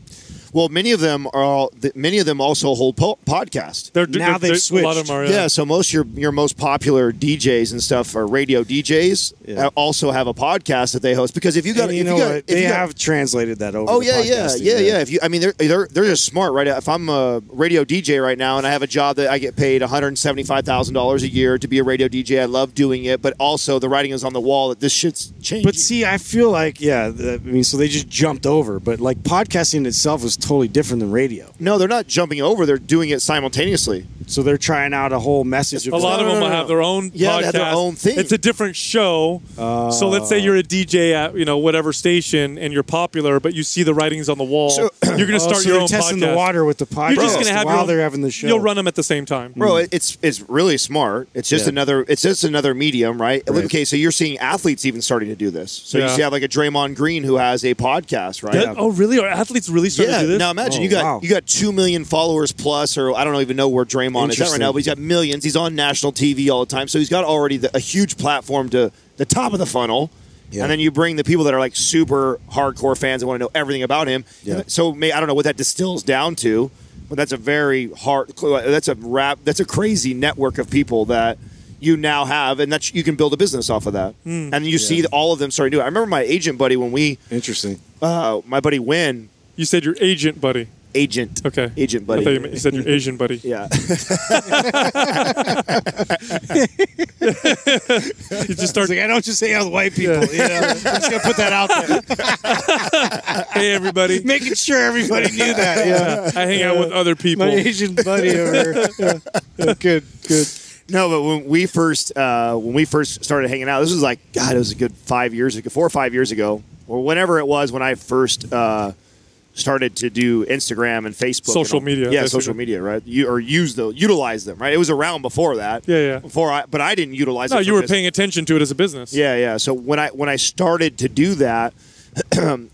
Well, many of them are all. Many of them also hold po- podcasts. They're, Now they're- they've they're- A lot of them are. Yeah. so most your your most popular DJs and stuff are radio DJs. Yeah. uh, Also have a podcast that they host because if you got And you if know you got, what if they you got- have translated that over. Oh to yeah, yeah, yeah, yeah. If you, I mean, they're they're they're just smart, right? If I'm a radio DJ right now and I have a job that I get paid 175 thousand dollars a year to be a radio DJ, I love doing it, but also the writing is on the wall that this shit's changing. But see, I feel like yeah. the- I mean, so they just jumped over, but like podcasting itself is totally different than radio. no, they're not jumping over; they're doing it simultaneously. So they're trying out a whole message. Of A lot No, of no, them no, will no. have their own Yeah, podcast. they have their own thing. It's a different show. so let's say you're a DJ at you know whatever station and you're popular, but you see the writings on the wall. So- you're going to Oh, start so your they're own testing podcast. the water with the podcast You're just going to have while your own, they're having the show. You'll run them at the same time. Bro, it- it's it's really smart. It's just Yeah. another it's just another medium, right? Right. Okay, so you're seeing athletes even starting to do this. So Yeah. you see have like a Draymond Green who has a podcast, right? That- Oh, really? Are athletes really starting Yeah. Do this? Now imagine Oh, you got wow. you got two million followers plus, or I don't even know where Draymond is at right now, but he's got millions. He's on national TV all the time, so he's got already the, a huge platform to the top of the funnel. Yeah. And then you bring the people that are like super hardcore fans and want to know everything about him. Yeah. So may, I don't know what that distills down to, but that's a very hard. That's a rap. That's a crazy network of people that you now have, and that you can build a business off of that. Hmm. And you see all of them starting to do it. I remember my agent buddy when we, Interesting. uh, my buddy Win, You said your agent, buddy. agent, Okay. agent buddy. I buddy. thought you, meant- you said your Asian buddy. Yeah. You just start. It's like I don't just hang out with white people. You know, I'm just gonna put that out there, hey, everybody. making sure everybody knew that. Yeah, I hang out with other people. my Asian buddy over. Yeah. Yeah, Good, good. No, but when we first uh, when we first started hanging out, this was like God, it was a good five years ago, four or five years ago, or whenever it was when I first uh, started to do Instagram and Facebook, Social and all- media, yeah, basically. social media, right? You or use the utilize them, right? It was around before that, Yeah, yeah. Before I, but I didn't utilize. No, it you were business. paying attention to it as a business. Yeah, yeah. So when I when I started to do that,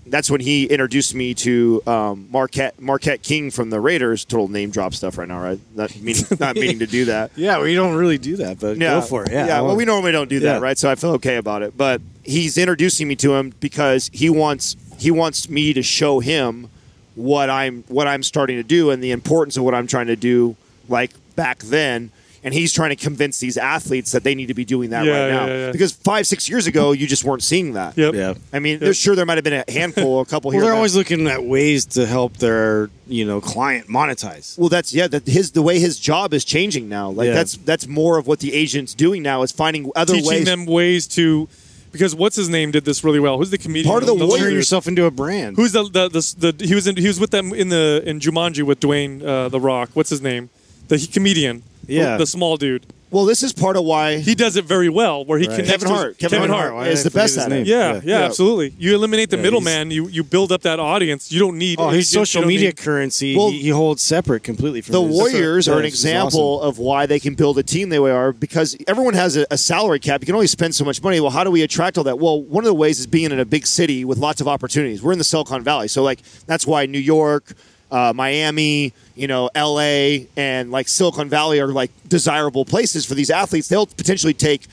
that's when he introduced me to um, Marquette Marquette King from the Raiders. Total name drop stuff right now, right? Not meaning not meaning to do that. Yeah, we don't really do that, but Yeah. go for it. Yeah, yeah. Well, we normally don't do that, Yeah. right? So I feel okay about it. But he's introducing me to him because he wants he wants me to show him what I'm what I'm starting to do and the importance of what I'm trying to do, like back then. And he's trying to convince these athletes that they need to be doing that Yeah, right now. yeah, yeah. Because five, six years ago, you just weren't seeing that. Yep. Yeah. I mean, there's sure there might have been a handful, a couple Well, here. they're and always looking at ways to help their you know client monetize. Well, that's yeah. That his the way his job is changing now. Like Yeah. that's that's more of what the agent's doing now is finding other Teaching ways. them ways to, because what's his name did this really well. Who's the comedian? Part of the The- Warriors- Turn yourself into a brand. Who's the the, the the he was in he was with them in the in Jumanji with Dwayne uh, the Rock. What's his name? The he, comedian. Yeah. The, the small dude. Well, this is part of why He does it very well, where he Right. connects. Kevin Hart. Kevin, Hart, Why did is the best at it. Yeah, yeah, Yeah. absolutely. You eliminate the Yeah, middleman. You you build up that audience. You don't need. Oh, his social media need- currency Well, he, he holds separate completely from The his- Warriors Yeah, are an this is example of why they can build a team the way they are because everyone has a, a salary cap. You can only spend so much money. Well, how do we attract all that? Well, one of the ways is being in a big city with lots of opportunities. We're in the Silicon Valley, so like that's why New York, uh, Miami, you know, L.A. and like Silicon Valley are like desirable places for these athletes. They'll potentially take.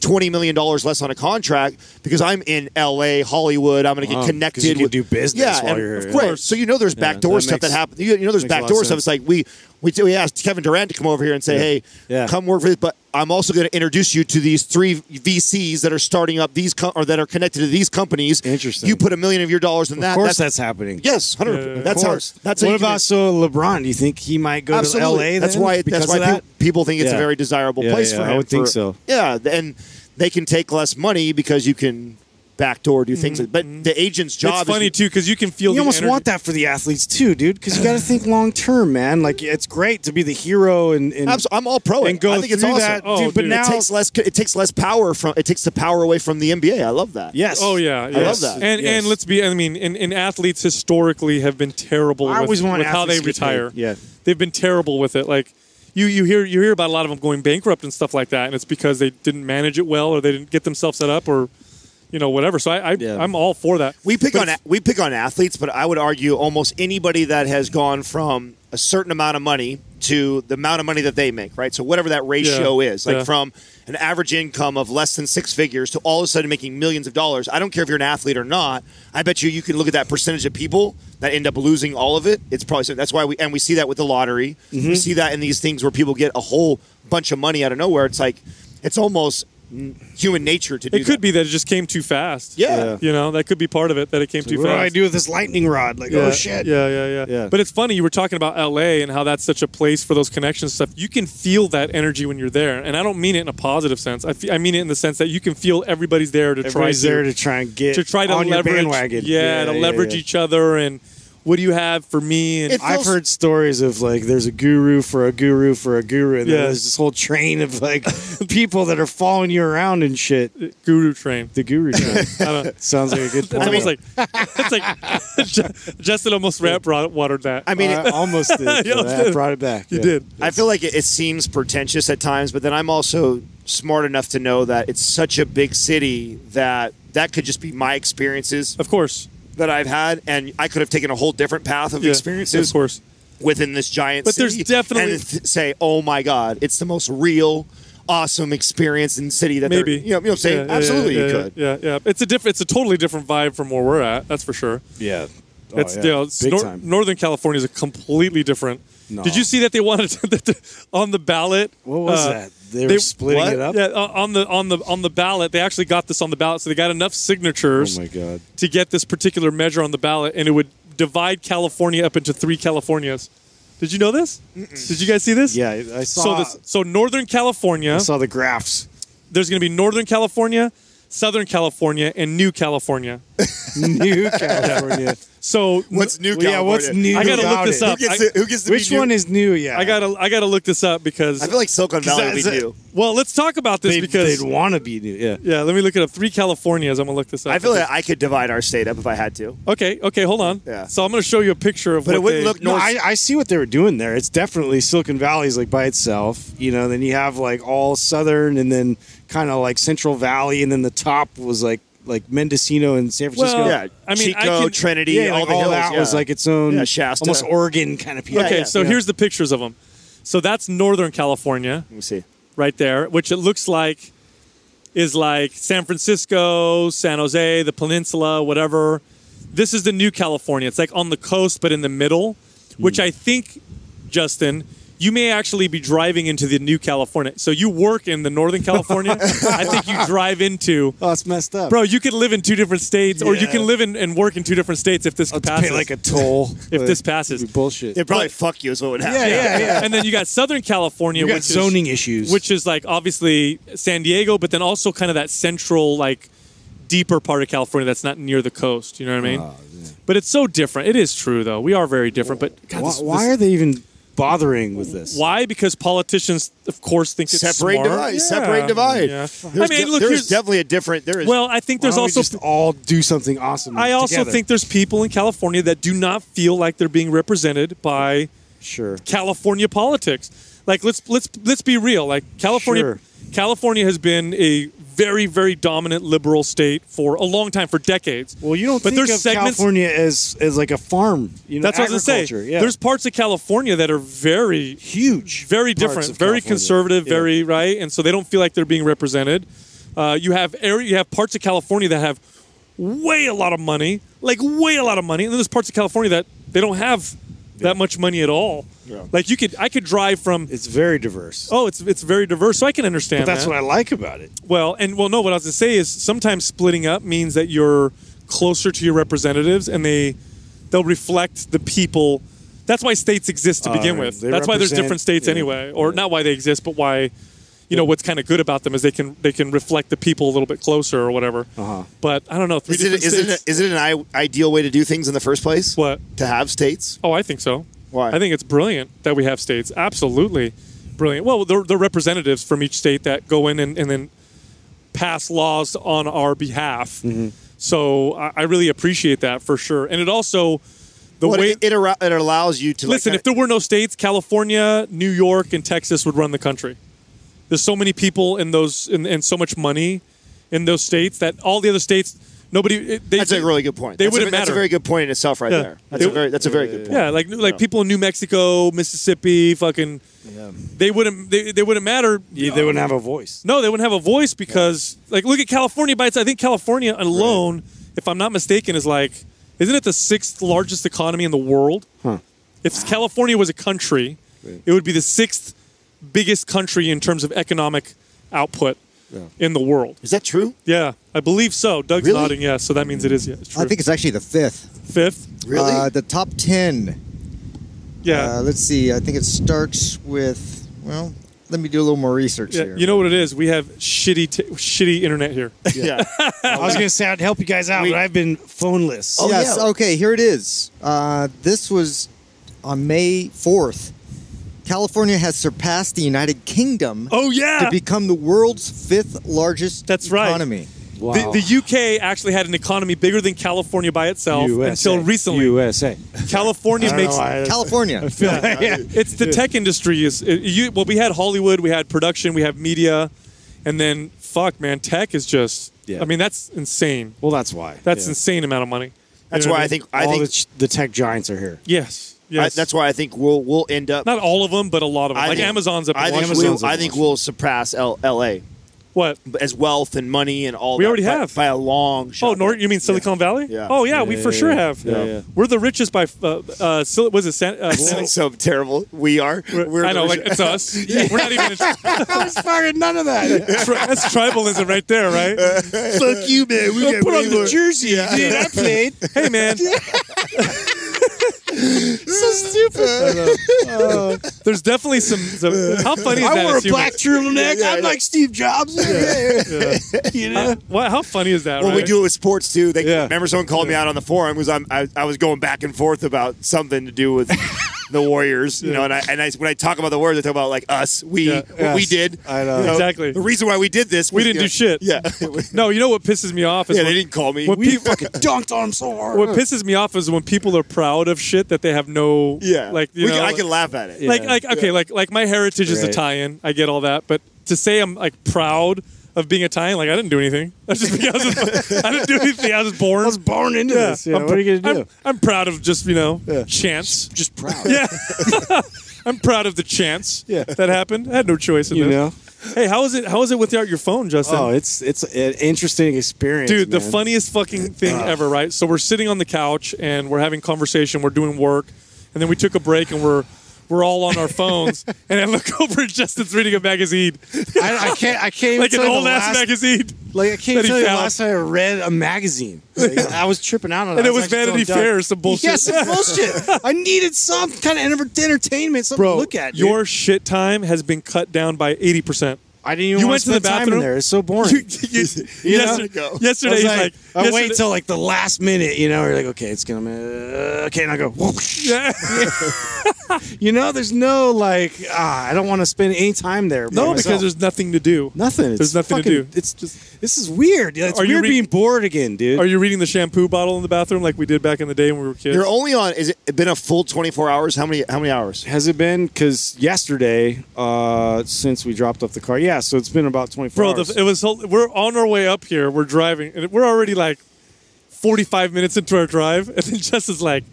Twenty million dollars less on a contract because I'm in L.A., Hollywood. I'm going to get connected. you with, do business yeah, while and you're of course. So you know there's backdoor that stuff that happens. You, you know there's makes a lot of backdoor stuff. sense. It's like we we we asked Kevin Durant to come over here and say, hey, Yeah. come work for this. But I'm also going to introduce you to these three VCs that are starting up these com- or that are connected to these companies. Interesting. You put a million of your dollars in that. Of course, that's, happening. yes, hundred. Yeah, yeah, that's of how. That's how what you about so LeBron? Do you think he might go Absolutely. to LA? That's then why. because That's why that? people, people think it's a very desirable Yeah, place yeah, for I him. would think so. Yeah, and they can take less money because you can backdoor do things. Mm-hmm. But the agent's job. It's funny is, too because you can feel. You the almost energy. want that for the athletes too, dude, because you got to think long term, man. Like it's great to be the hero and, and Abs- I'm all pro. and it. go I think it's through awesome. that, Oh, dude. But dude. now it takes less. It takes less power from. It takes the power away from the NBA. I love that. yes, Oh yeah, yes. love that. And Yes. and let's be. I mean, and, and athletes historically have been terrible I with, always want with how they athletes to paid. retire. Yeah. they've been terrible with it. Like you you hear you hear about a lot of them going bankrupt and stuff like that, and it's because they didn't manage it well or they didn't get themselves set up or you know whatever. So I, I Yeah. I'm all for that. We pick But on we pick on athletes, but I would argue almost anybody that has gone from a certain amount of money to the amount of money that they make, right? So whatever that ratio Yeah. is, like Yeah. from an average income of less than six figures to all of a sudden making millions of dollars. I don't care if you're an athlete or not. I bet you you can look at that percentage of people that end up losing all of it. It's probably that's why we and we see that with the lottery. Mm-hmm. We see that in these things where people get a whole bunch of money out of nowhere. It's like it's almost human nature to do. It could that. be that it just came too fast. Yeah. Yeah. You know, that could be part of it that it came too fast. What do. I do with this lightning rod? Like, oh, Yeah, oh shit. Yeah, yeah, yeah, Yeah. But it's funny you were talking about LA and how that's such a place for those connections stuff. You can feel that energy when you're there, and I don't mean it in a positive sense. I, mean it in the sense that you can feel everybody's there to Everybody's try there to, to try and get to try to on leverage, your bandwagon. Yeah, to yeah, leverage yeah. each other and what do you have for me? And It I've heard stories of like there's a guru for a guru for a guru, and Yeah. there's this whole train of like people that are following you around and shit. Uh, guru Train. The guru train I don't, sounds like a good it's point. almost like it's like Ju- Justin almost rap brought, watered that. I mean, I almost did. You almost I did. brought it back. you yeah. did. I feel like it, it seems pretentious at times, but then I'm also smart enough to know that it's such a big city that that could just be my experiences Of course. That I've had, and I could have taken a whole different path of Yeah, experiences Of course. within this giant But there's definitely- and th- say, "Oh my God, it's the most real." Awesome experience in city that Maybe. you know, you know what I'm saying Yeah, yeah, absolutely yeah, you yeah, could Yeah, yeah. It's a different. It's a totally different vibe from where we're at. That's for sure. Yeah. Oh, it's yeah. you know, it's big Nor- time. Northern California is a completely different. No. Did you see that they wanted to, on the ballot? What was uh, that? They were they- splitting what? it up. Yeah, uh, on the on the on the ballot, they actually got this on the ballot, so they got enough signatures. Oh signatures my god. to get this particular measure on the ballot, and it would divide California up into three Californias. Did you know this? Did you guys see this? Yeah, I I saw. So this, so Northern California, I saw the graphs. there's going to be Northern California, Southern California, and New California. New California. So what's new Well, yeah, what's California? new? I gotta look this it? up. who gets, I- to, who gets to Which be new? one is new? Yeah, I gotta I gotta look this up because I feel like Silicon Valley would is be new. well, let's talk about this They'd, because they'd want to be new. Yeah. yeah, let me look it up. Three Californias. I'm gonna look this up. I feel like I could divide our state up if I had to. okay, okay, hold on. Yeah. So I'm gonna show you a picture of But what it wouldn't they, look No, I, I see what they were doing there. It's definitely Silicon Valley's like by itself, you know. Then you have like all southern, and then kind of like Central Valley, and then the top was like like Mendocino and San Francisco. Well, Yeah, I mean, I Chico, can- Trinity, yeah, all like the all hills. that yeah. was like its own, Yeah, Shasta. almost Oregon kind of. Okay, yeah, so yeah. here's the pictures of them. So that's Northern California Let me see. right there, which it looks like is like San Francisco, San Jose, the peninsula, whatever. This is the new California. It's like on the coast, but in the middle, which hmm. I think, Justin, you may actually be driving into the new California. So you work in the Northern California. I think you drive into. Oh, it's messed up. Bro, you could live in two different states, or you can live in, and work in two different states if this I'll passes. pay like a toll If this passes. it'd be bullshit. They'd probably fuck you is what would happen. yeah, yeah, yeah. and then you got Southern California, You got which zoning is, issues. which is like obviously San Diego, but then also kind of that central, like deeper part of California that's not near the coast. You know what I mean? Oh, But it's so different. It is true though. We are very different. But God, why, this- why this- are they even bothering with this? Why? Because politicians, of course, think it's Separate, smart. divide. Yeah. Separate, divide. Yeah. I mean, de- look, there's here's definitely a different. There is. well, I think Why there's don't we also just all do something awesome. I also together? think there's people in California that do not feel like they're being represented by sure. California politics. Like let's let's let's be real. Like California Sure. California has been a very very dominant liberal state for a long time for decades. Well, you don't but think there's of segments California as as like a farm. You know, that's what I was gonna say. Yeah. There's parts of California that are very huge, very different, very California. conservative, Yeah. very right, and so they don't feel like they're being represented. Uh, you have area, you have parts of California that have way a lot of money, like way a lot of money, and then there's parts of California that they don't have that much money at all. Like you could, I could drive from. It's very diverse. Oh, it's it's very diverse, so I can understand. but that's that. what I like about it. Well, and well, no, what I was going to say is sometimes splitting up means that you're closer to your representatives, and they they'll reflect the people. That's why states exist to begin Uh, with. That's why there's different states yeah. anyway, or not why they exist, but why. You know what's kind of good about them is they can they can reflect the people a little bit closer or whatever. Uh-huh. But I don't know. Three is it, different it, states. is it an I- ideal way to do things in the first place? what? To have states? Oh, I think so. Why? I think it's brilliant that we have states. Absolutely brilliant. Well, they're, they're representatives from each state that go in and, and then pass laws on our behalf. Mm-hmm. So I, I really appreciate that for sure. And it also, the Well, way. it, it, ar- it allows you to listen, like, if there were no states, California, New York, and Texas would run the country. There's so many people in those and, and so much money in those states that all the other states, nobody. They, that's a really good point. They that's wouldn't a, That's a very good point in itself, right Yeah. there. That's It- a very that's a very good point. Yeah, like like people in New Mexico, Mississippi, fucking. They wouldn't. They, they wouldn't matter. Yeah, they wouldn't have a voice. No, they wouldn't have a voice because, like, look at California by itself. I think California alone, if I'm not mistaken, is like, isn't it the sixth largest economy in the world? Huh. If California was a country, it would be the sixth biggest country in terms of economic output in the world. Is that true? Yeah, I believe so. Doug's Really? nodding yes, so that means it is yes. True. I think it's actually the fifth. fifth. Really? Uh, the top ten. Yeah. Uh, let's see. I think it starts with well. let me do a little more research Yeah, here. you know what it is? We have shitty, t- shitty internet here. Yeah. I was gonna say I'd help you guys out, but I've been phoneless. Oh, yes. yeah. Okay, here it is. Uh, this was on May 4th. California has surpassed the United Kingdom Oh yeah, to become the world's fifth largest That's right. economy. Wow. The, the UK actually had an economy bigger than California by itself until recently. USA. California I don't know makes why. California. yeah. it's the tech industry is it, you, well we had Hollywood, we had production, we have media, and then fuck man, tech is just Yeah. I mean that's insane. Well, that's why. That's Yeah. insane amount of money. You That's know why I mean? think I All think the, ch- the tech giants are here. yes, I, that's why I think we'll we'll end up. not all of them, but a lot of them. I like think- Amazon's up. I think Washington. we'll, up I think we'll surpass L- L.A. what? as wealth and money and all. We that already by- have. by a long shot. Oh, North? You mean Silicon Valley? Yeah. Oh yeah, we for yeah, sure yeah. have. Yeah, yeah. We're the richest by. Uh, uh, Sil- was it? San, uh, San- so terrible. We are. We're I know, like it's us. We're not even. I was fucking none of that. Tri- that's tribalism right there, right? Fuck you, man. We Put on the jersey, dude. I played. hey man, so stupid. there's definitely some. some how funny is that? I wore a as human- black turtleneck. Yeah, I'm yeah. like Steve Jobs. you know. Uh, what, how funny is that? Well, right? we do it with sports too. They Yeah. remember someone called me out on the forum because I'm I, I was going back and forth about something to do with the Warriors, you know. And I and I, when I talk about the Warriors, I talk about like us, we what we did. I know. You Exactly. The reason why we did this, We was, didn't do shit. Yeah, No, you know what pisses me off is yeah. when, They didn't call me. when We fucking dunked on him so hard. What pisses me off is when people are proud of shit that they have no. yeah, Like you we know, I can laugh at it. like Yeah. like okay, like like my heritage is Right. Italian. I get all that, but to say I'm like proud of being Italian, like I didn't do anything. That's just because I, was I didn't do anything. I was born. I was born into this. Yeah, I'm, what are you gonna do? I'm, I'm proud of just you know Yeah. chance. Just proud. Yeah, I'm proud of the chance Yeah. that happened. I had no choice in You this. know. Hey, how is it? How is it without your phone, Justin? Oh, it's it's an interesting experience, Dude, the funniest fucking thing ever, right? So we're sitting on the couch and we're having conversation, we're doing work, and then we took a break and we're we're all on our phones, and I look over and Justin's reading a magazine, I, I can't. I can't even like an tell you the old ass last- magazine, Like I can't tell you the found. last time I read a magazine. Like, I was tripping out on it. and it was actually Vanity. Fair, some bullshit. Yes, some bullshit. I needed some kind of entertainment, something Bro, to look at. dude. your shit time has been cut down by eighty percent. I didn't even you want went to the spend time in bathroom? there. It's so boring. You, you, You yesterday, yesterday I was he's like, like, I wait until like the last minute, you know. You're like, okay, it's gonna, uh, okay, and I go. Yeah. you know, there's no like, ah, I don't want to spend any time there. no, myself. because there's nothing to do. nothing. It's there's nothing to do. It's just, this is weird. It's Are you weird re- being bored again, dude. Are you reading the shampoo bottle in the bathroom like we did back in the day when we were kids? You're only on. Is it been a full 24 hours? How many? How many hours? Has it been? Because yesterday, uh, since we dropped off the car, yeah. So it's been about 24 Bro, hours. the, it was. We're on our way up here. We're driving, and we're already like forty-five minutes into our drive, and then Justin's like,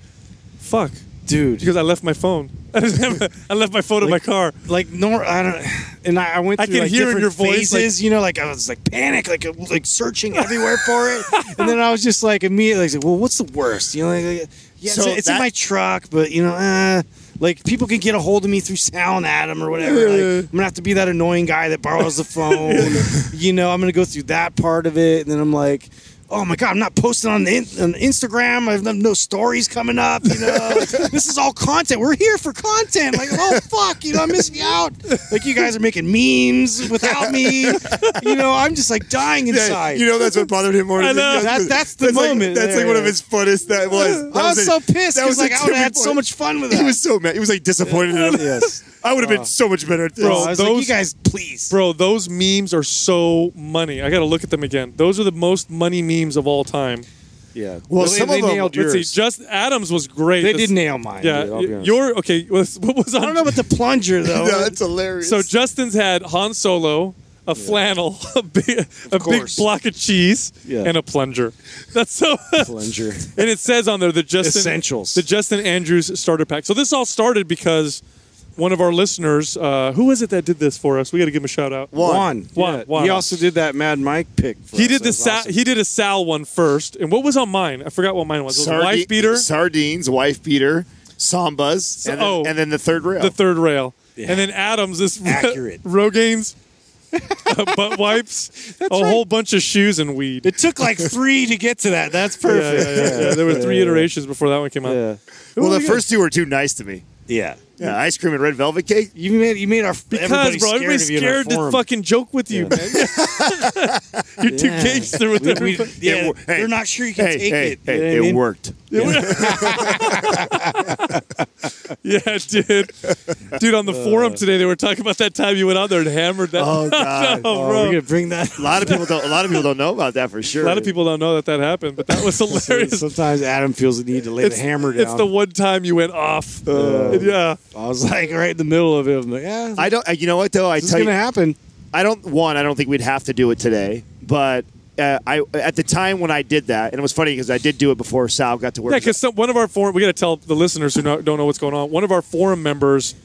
"Fuck," dude. because I left my phone. I left my phone in my car. like nor I don't and I, I went I through can like hear in your voice, phases, you know, like I was like panic, like uh, like searching everywhere for it, and then I was just like immediately like, well, what's the worst? You know, like, like, yeah, So it's, it's in my truck, but you know, uh, like people can get a hold of me through Sal and Adam or whatever. Like, I'm gonna have to be that annoying guy that borrows the phone. you know, I'm gonna go through that part of it, and then I'm like. Oh my god! I'm not posting on, the in, on Instagram. I have no stories coming up. You know, this is all content. We're here for content. Like, oh fuck, you know, I'm missing out. Like, you guys are making memes without me. You know, I'm just like dying inside. you know that's what bothered him more. I than know. anything else. That- that's the like- moment that's like there. one of his funnest. That was. That I was a- so pissed that was because like I would have had tipping so much fun with that. He was so mad. He was like disappointed in him. yes. I would have been oh. so much better at this. Bro, I was those- like, you guys, please. Bro, those memes are so money. I got to look at them again. Those are the most money memes of all time. Yeah. Well, they, some they of them- nailed Let's yours. see. Just Adams was great. they This- did nail mine. Yeah, dude, I'll be honest. your okay. What what was on? I don't know about the plunger though. no, that's hilarious. So Justin's had Han Solo, a flannel, a big a big block of cheese, Yeah. and a plunger. That's so. plunger. and it says on there the Justin Essentials. the Justin Andrews starter pack. So this all started because one of our listeners, uh, who was it that did this for us? We got to give him a shout out. Juan. Juan, Yeah. Juan. He also did that Mad Mike pick. For He us. did That the was Sal, awesome. he did a Sal one first, and what was on mine? I forgot what mine was. It was Sardi- wife beater, sardines, wife beater, sambas, and then, oh. and then the third rail. the third rail, and then Adams this Accurate. Rogaines, uh, butt wipes, a whole bunch of shoes and weed. It took like three to get to that. That's Yeah, perfect. yeah, yeah, yeah. There were three iterations before that one came out. Yeah. well, the first two were too nice to me. Yeah. Yeah, ice cream and red velvet cake. You made you made our Because, everybody bro, scared everybody's you scared to fucking joke with you, man. You're too Yeah. gangster with We- we- everybody. yeah, It wo- they're not sure you can hey, take hey, it. Hey, You know what I it mean? worked. Yeah, dude. Dude, on the forum today, they were talking about that time you went out there and hammered that. Oh, God. no, Oh, bro. we're gonna bring that. A lot of people don't. A lot of people don't know about that for sure. A lot of people don't know that that happened, but that was hilarious. Sometimes Adam feels the need to lay it's, the hammer down. it's the one time you went off. Uh, yeah. I was like right in the middle of it. I'm like, yeah, I don't. Uh, you know what though? I this is gonna you, happen. I don't. One, I don't think we'd have to do it today, but. Uh, I at the time when I did that, and it was funny because I did do it before Sal got to work. Yeah, because one of our forum, we got to tell the listeners who don't know what's going on. One of our forum members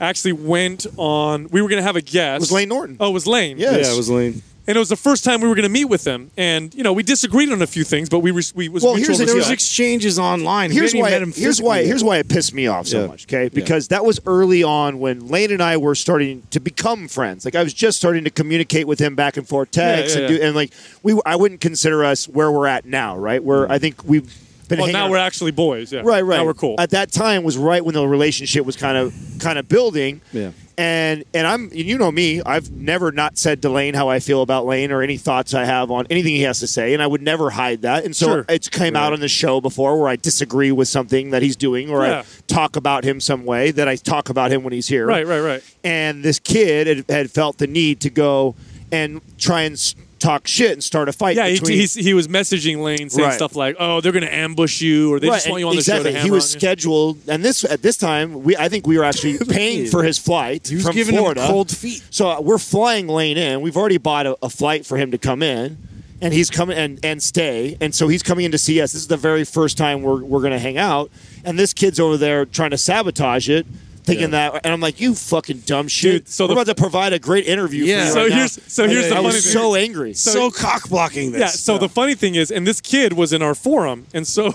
actually went on. We were going to have a guest. It was Lane Norton. Oh, it was Lane. Yeah. Yes. Yeah, it was lean. And it was the first time we were going to meet with them. and you know we disagreed on a few things, but we were, we was Well, here's the There was exchanges online. Here's why. even him Here's why. Here's why it pissed me off so Yeah. much. Okay, because that was early on when Lane and I were starting to become friends. Like I was just starting to communicate with him back and forth texts yeah, and yeah. do and like we. I wouldn't consider us where we're at now. Right, where mm-hmm. I think we've been. Well, now out- we're actually boys. Yeah. Right, right. Now we're cool. At that time was right when the relationship was kind of kind of building. Yeah. And and I'm and you know me, I've never not said to Lane how I feel about Lane or any thoughts I have on anything he has to say, and I would never hide that. And so Sure. it's came out on the show before where I disagree with something that he's doing or Yeah. I talk about him some way that I talk about him when he's here. right, right, right. And this kid had, had felt the need to go and try and talk shit and start a fight. Yeah, he, he's, he was messaging Lane saying Right. stuff like, "Oh, they're going to ambush you, or they just want you on the exactly. show to He was on you." scheduled, and this at this time, we I think we were actually paying for his flight He was from giving Florida. him cold feet. So uh, we're flying Lane in. We've already bought a, a flight for him to come in, and he's coming and, and stay. And so he's coming in to see us. This is the very first time we're we're going to hang out. And this kid's over there trying to sabotage it. Thinking that, and I'm like, you fucking dumb shit. Dude, so we're the- about to provide a great interview. Yeah. So right now. here's- so here's I- the I funny was thing. so angry. So, cock blocking this. Yeah. So the funny thing is, and this kid was in our forum, and so,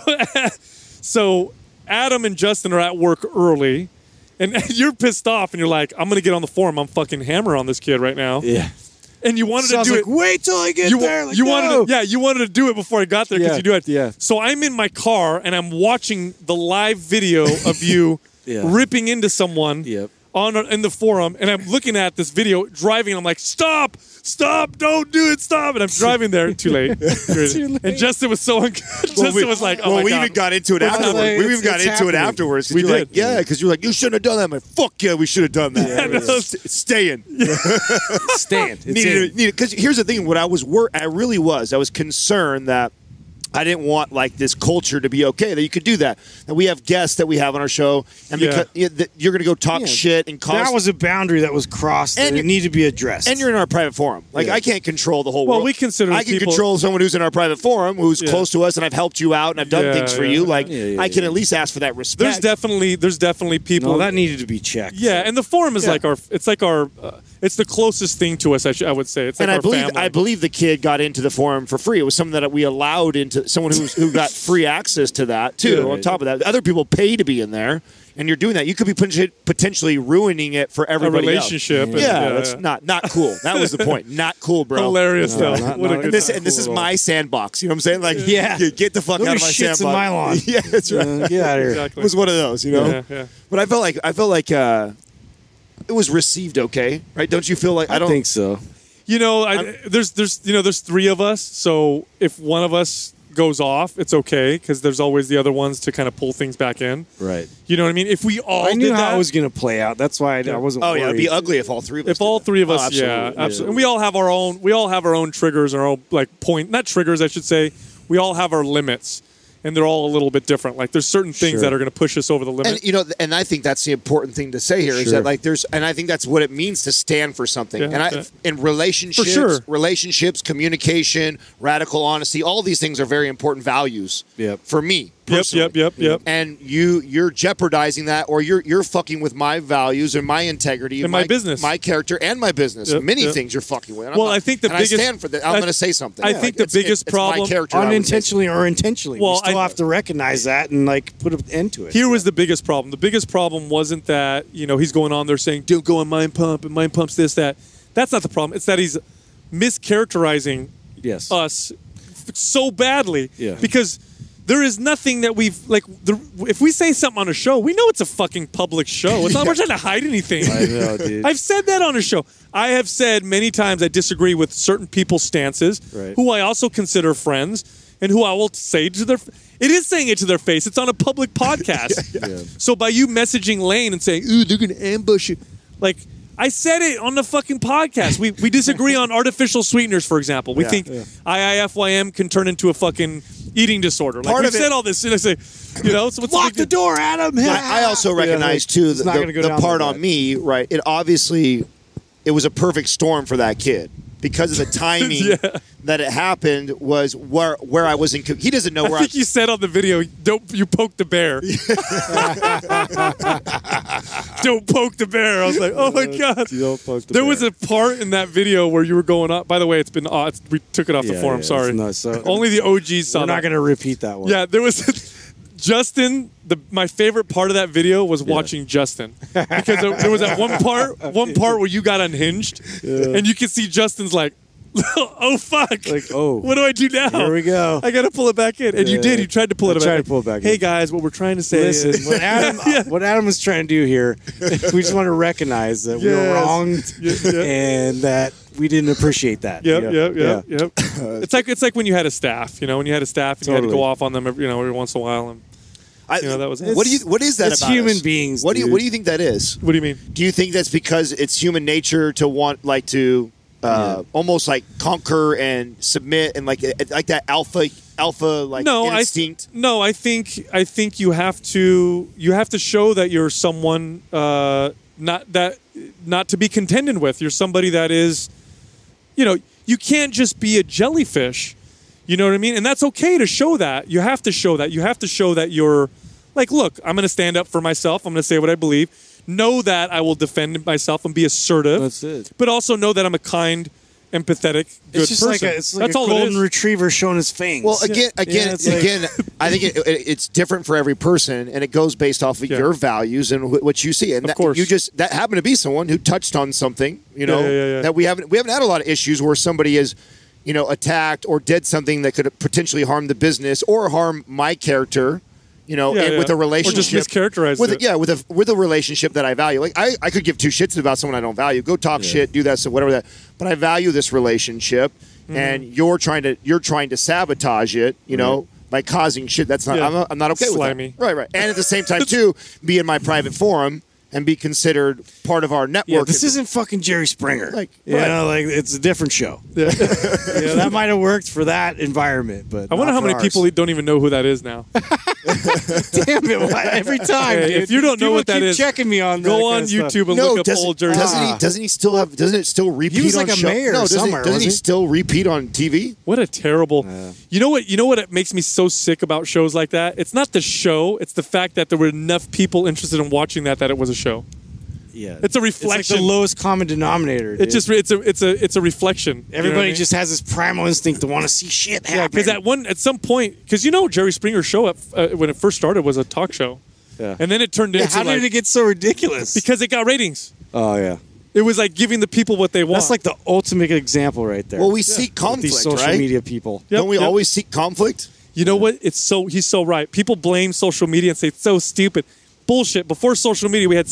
so Adam and Justin are at work early, and you're pissed off, and you're like, "I'm gonna get on the forum. I'm fucking hammer on this kid right now." yeah. And you wanted So to do like, it. wait till I get you, there. Like, you no. wanted to, yeah, you wanted to do it before I got there because Yeah, you do it. yeah. So I'm in my car and I'm watching the live video of you Yeah. ripping into someone Yep. on in the forum, and I'm looking at this video driving. And I'm like, stop, stop, don't do it, stop! And I'm driving there. Too late. Too late. And Justin was so. Un- Justin we- was like, oh well, my we God. even got into it Well, afterwards. like, we even it's- got it's into happening. it afterwards. We you're did. Like, yeah, because you're like, you shouldn't have done that. I'm like, fuck yeah, we should have done that. Yeah, no. St- Staying. stand. It's in. because here's the thing. What I was wor- I really was. I was concerned that. I didn't want like this culture to be okay that you could do that. And we have guests that we have on our show, and Yeah. because yeah, that you're going to go talk Yeah. shit and cause That was a boundary that was crossed And and, it you're- needed to be addressed. and you're in our private forum. Like Yeah. I can't control the whole Well, world. we consider I can people- control someone who's in our private forum, who's Yeah. close to us, and I've helped you out, and I've done Yeah, things for yeah. you. Like Yeah, yeah, I can yeah. at least ask for that respect. There's definitely there's definitely people no, that needed to be checked. Yeah, and the forum is Yeah. like our it's like our uh, it's the closest thing to us. I, sh- I would say it's like and I our believe family. I believe the kid got into the forum for free. It was something that we allowed into someone who's, who got free access to that too. Yeah. on top of that, other people pay to be in there, and you're doing that. You could be potentially ruining it for a everybody. else. relationship. and- Yeah, that's not not cool. That was the point. Not cool, bro. hilarious No, though. not- what a good And this time. and this is cool at all. my sandbox. You know what I'm saying? Like, Yeah. get- get the fuck Nobody out of my shits in sandbox. my lawn. yeah, that's right. Uh, get out of here. Exactly. It was one of those, you know. Yeah, yeah. But I felt like I felt like uh, it was received okay, right? Don't you feel like I I don't think so. You know, I, there's there's you know there's three of us, so if one of us goes off, it's okay because there's always the other ones to kind of pull things back in. Right. You know what I mean? If we all I knew did how that, it was going to play out. That's why I, I wasn't. Oh yeah, it'd be ugly if all three of us. if did all that. three of Oh, us, absolutely. yeah, Yeah. absolutely. And we all have our own. We all have our own triggers, our own like point, not triggers, I should say. We all have our limits, and they're all a little bit different. Like there's certain things Sure. that are going to push us over the limit. And you know, and I think that's the important thing to say here is Sure. that like there's, and I think that's what it means to stand for something. Yeah, and I, yeah. in relationships, sure. relationships, communication, radical honesty, all these things are very important values. Yep. For me, yep, personally. yep, yep, yep. And you, you're jeopardizing that, or you're you're fucking with my values and my integrity And my business. my character, and my business. Yep, Many yep. things you're fucking with. I'm Well, not- I think the and biggest- I stand for that. I'm going to say something. I Yeah, think like, the it's- biggest it's my problem- character, I would say. unintentionally or intentionally. Well, we still I- have to recognize that and like put an end to it. Here was the biggest problem. The biggest problem wasn't that you know he's going on there saying don't go on mind pump and mind pumps this that. That's not the problem. It's that he's mischaracterizing yes. us so badly Yeah. because there is nothing that we've like. The, if we say something on a show, we know it's a fucking public show. It's not we're trying to hide anything. I know, dude. I've said that on a show. I have said many times I disagree with certain people's stances, Right. who I also consider friends, and who I will say to their. It is saying it to their face. It's on a public podcast. Yeah. So by you messaging Lane and saying, "Ooh, they're gonna ambush you," like I said it on the fucking podcast. We we disagree on artificial sweeteners, for example. We Yeah. think IIFYM can turn into a fucking eating disorder. Like Part we've of it- said all this, and I say, you know, so what's Lock the big deal? door, Adam. I, I also Yeah, recognize like, too the, the, the part on me, right? It obviously it was a perfect storm for that kid because of the timing Yeah. that it happened was where where I was in. He doesn't know where I think you said on the video, "Don't you poke the bear." don't poke the bear. I was like, "Oh my god!" Don't poke the There bear. was a part in that video where you were going up. By the way, it's been uh, it's, we took it off the Yeah, forum. yeah, sorry, not- so- only the OGs saw We're not going to repeat that one. Yeah, there was Justin. The my favorite part of that video was watching Justin because there, there was that one part, one part where you got unhinged, and you can see Justin's like, "Oh fuck! Like, oh. what do I do now? Here we go. I got to pull it back in." And you did. You tried to pull I it back. tried in. to pull it back Hey in. guys, what we're trying to say Listen, is, what Adam, Yeah. what Adam was trying to do here, we just want to recognize that we were Yes. wronged Yeah, yeah. and that we didn't appreciate that. Yep, Yeah. yep, yep, Yeah. yep. Uh, it's like it's like when you had a staff, you know, when you had a staff and you had to go off on them, every, you know, every once in a while. And I, You know, that was- what do you what is that It's about human us? beings, What do you dude. what do you think that is? what do you mean? Do you think that's because it's human nature to want like to uh, almost like conquer and submit and like like that alpha alpha like no, instinct? I no, I think I think you have to you have to show that you're someone uh, not that not to be contended with. You're somebody that is, you know, you can't just be a jellyfish. You know what I mean? And that's okay to show that. You have to show that. You have to show that you're like, look, I'm going to stand up for myself. I'm going to say what I believe. Know that I will defend myself and be assertive. That's it. But also know that I'm a kind, empathetic, good It's just person. like a, it's like that's a all golden retriever showing his fangs. Well, again, again, Yeah, it's like- again, I think it, it, it's different for every person, and it goes based off of Yeah. your values and wh- what you see. And Of that, course. you just that happened to be someone who touched on something, you know, Yeah, yeah, yeah, yeah. that we haven't we haven't had a lot of issues where somebody is, you know, attacked or did something that could potentially harm the business or harm my character. You know, Yeah, yeah. with a Or just relationship, mischaracterized with it. yeah, with a with a relationship that I value. Like I, I could give two shits about someone I don't value. Go talk shit, do that, so whatever that. But I value this relationship, Mm-hmm. and you're trying to you're trying to sabotage it. You know. By causing shit, that's not. Yeah. I'm, not I'm not okay Slimy. with that. Right, right. And at the same time, too, be in my private forum and be considered part of our network. yeah, this isn't fucking Jerry Springer. Like, you right. know, like it's a different show. Yeah, that might have worked for that environment, but I wonder how many ours. people don't even know who that is now. Damn it! why- Every time, Hey, if you don't know what that keep is, checking me on. Go on. YouTube and no, look up doesn't, old Jersey. doesn't he? Doesn't he still have? Doesn't it still repeat? was on like a show? mayor No, doesn't, somewhere, doesn't he he? still repeat on TV? What a terrible. You know what? You know what It makes me so sick about shows like that? It's not the show. It's the fact that there were enough people interested in watching that that it was a show. Yeah, It's a It's reflection. like the lowest common denominator. It dude. just it's a it's a it's a reflection. You know everybody I mean? just has this primal instinct to want to see shit yeah. happen. Because at one at some point, because you know Jerry Springer's show at, uh, when it first started was a talk show, Yeah. and then it turned Yeah, into how like, did it get so ridiculous? because it got ratings. oh yeah, It was like giving the people what they want. that's like the ultimate example right there. Well, we With seek these conflict, social right? media people. Yep, Don't we yep. always seek conflict? You know what? It's so he's so right. People blame social media and say it's so stupid. Bullshit. Before social media, we had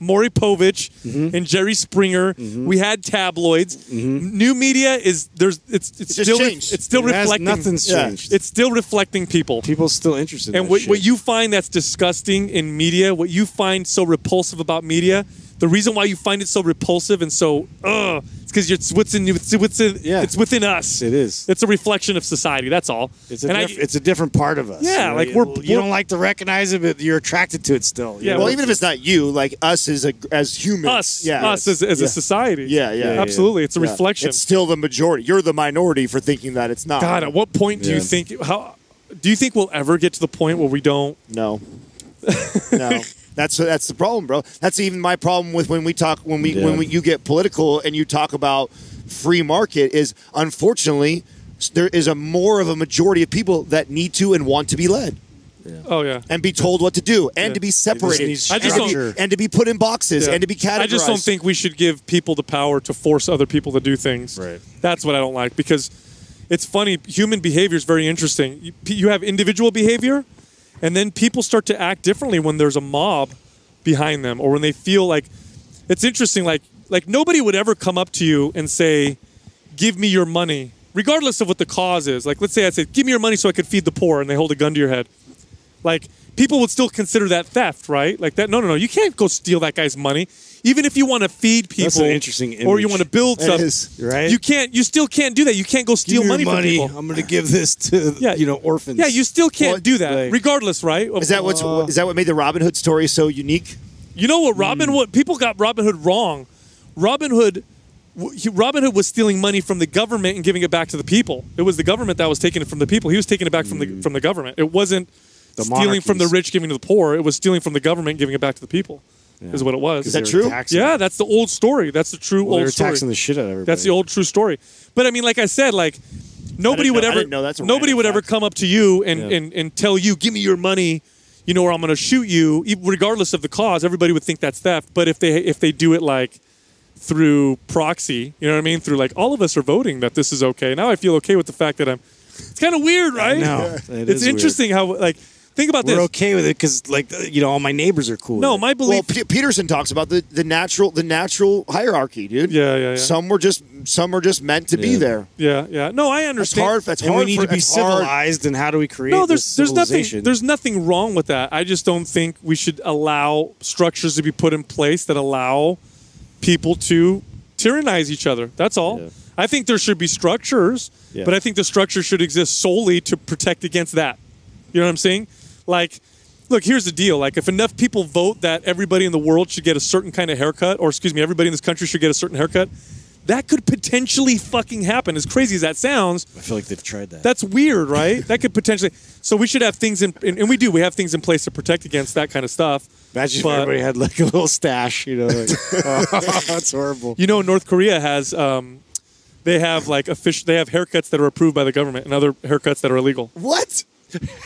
Maury Povich Mm-hmm. and Jerry Springer. We had tabloids. New media is there's it's it's, It still changed. it's still It reflecting. nothing's changed. It's still reflecting people. People still interested. And that what, what you find that's disgusting in media, what you find so repulsive about media, the reason why you find it so repulsive and so ugh, it's because it's what's in it's what's in Yeah. it's within us. It is. It's a reflection of society. That's all. It's a, And I- it's a different part of us. Yeah, you know? like you, we're- you we're- don't like to recognize it, but you're attracted to it still. Yeah, know? Well, even if it's not you, like us as a as humans, us, yeah, us as, as yeah. a society. Yeah, yeah, yeah, absolutely. It's a Yeah. reflection. It's still the majority. You're the minority for thinking that it's not. God, at what point do you think how do you think we'll ever get to the point where we don't? No. no. That's that's the problem, bro. That's even my problem with when we talk when we Yeah. when we, you get political and you talk about free market is unfortunately there is a more of a majority of people that need to and want to be led Oh yeah. and be told what to do and Yeah. to be separated I just and, to be, and to be put in boxes Yeah. and to be categorized. I just don't think we should give people the power to force other people to do things. Right. That's what I don't like because it's funny. Human behavior is very interesting. You, you have individual behavior, and then people start to act differently when there's a mob behind them, or when they feel like it's interesting. Like like nobody would ever come up to you and say, "Give me your money," regardless of what the cause is. Like let's say I said, "Give me your money so I could feed the poor," and they hold a gun to your head. Like people would still consider that theft, right? Like that. No, no, no. You can't go steal that guy's money. Even if you want to feed people, That's an interesting or you want to build That stuff, is, right? You can't. You still can't do that. You can't go steal Give me money, from people. I'm going to give this to Yeah. you know orphans. Yeah, you still can't Well, do that, like- regardless, right? Is that what's uh, is that what made the Robin Hood story so unique? You know what Robin hmm. Hood? People got Robin Hood wrong. Robin Hood, Robin Hood was stealing money from the government and giving it back to the people. It was the government that was taking it from the people. He was taking it back from the hmm. from the government. It wasn't The stealing from the rich giving to the poor. It was stealing from the government giving it back to the people. Is what it was. Is that true? taxing- yeah, that's the old story. That's the true Well, they old were story. taxing the shit out of everybody. That's the old true story. But I mean, like I said, like nobody would I ever didn't know that's nobody random would ever come up to you and, Yeah. and and tell you, give me your money, you know, or I'm going to shoot you, e- regardless of the cause. Everybody would think that's theft. But if they if they do it like through proxy, you know what I mean? Through like all of us are voting that this is okay. Now I feel okay with the fact that I'm. It's kind of weird, right? know. It it's is weird. interesting how like think about We're this. okay with it because like uh, you know all my neighbors are cool. No, with it. my Well, belief. P- Peterson talks about the, the natural the natural hierarchy, dude. Yeah, yeah, yeah. Some were just some were just meant to be there. yeah, yeah. No, I That's understand. hard. That's and hard. we need for, to be it's hard. civilized. And how do we create? No, this there's there's nothing there's nothing wrong with that. I just don't think we should allow structures to be put in place that allow people to tyrannize each other. That's all. Yeah. I think there should be structures, Yeah. but I think the structure should exist solely to protect against that. You know what I'm saying? Like look, here's the deal. Like if enough people vote that everybody in the world should get a certain kind of haircut or excuse me, everybody in this country should get a certain haircut, that could potentially fucking happen. As crazy as that sounds, I feel like they've tried that. that's weird, right? that could potentially. So we should have things in, and and we do. We have things in place to protect against that kind of stuff. Imagine but- if everybody had like a little stash. You know, like, oh, that's horrible. You know, North Korea has. Um, they have like official. They have haircuts that are approved by the government, and other haircuts that are illegal. What?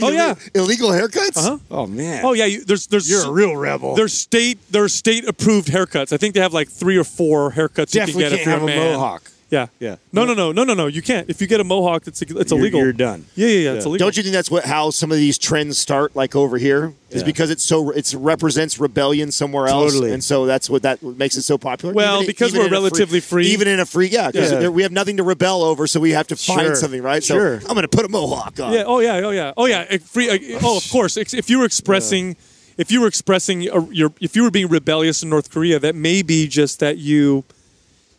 Oh yeah. illegal haircuts. Uh huh. Oh man. Oh yeah. You, there's there's You're a real rebel. There's state there's state approved haircuts. I think they have like three or four haircuts Definitely you can get if you're a man. mohawk. Yeah. Yeah. No, no, no, no, no, no. You can't. If you get a mohawk, it's it's You're- illegal. you're done. Yeah, yeah, yeah. It's Yeah. illegal. Don't you think that's what how some of these trends start like over here? Is Yeah. because it's so it represents rebellion somewhere else, Totally. and so that's what that makes it so popular. Well, Even- because even we're relatively free. even in a free, yeah, because Yeah. we have nothing to rebel over, so we have to find Sure. something, right? So Sure. I'm going to put a mohawk on. Yeah. Oh yeah. Oh yeah. Oh yeah. Free. uh, Oh, of course. If you were expressing, if you were expressing a, your, if you were being rebellious in North Korea, that may be just that you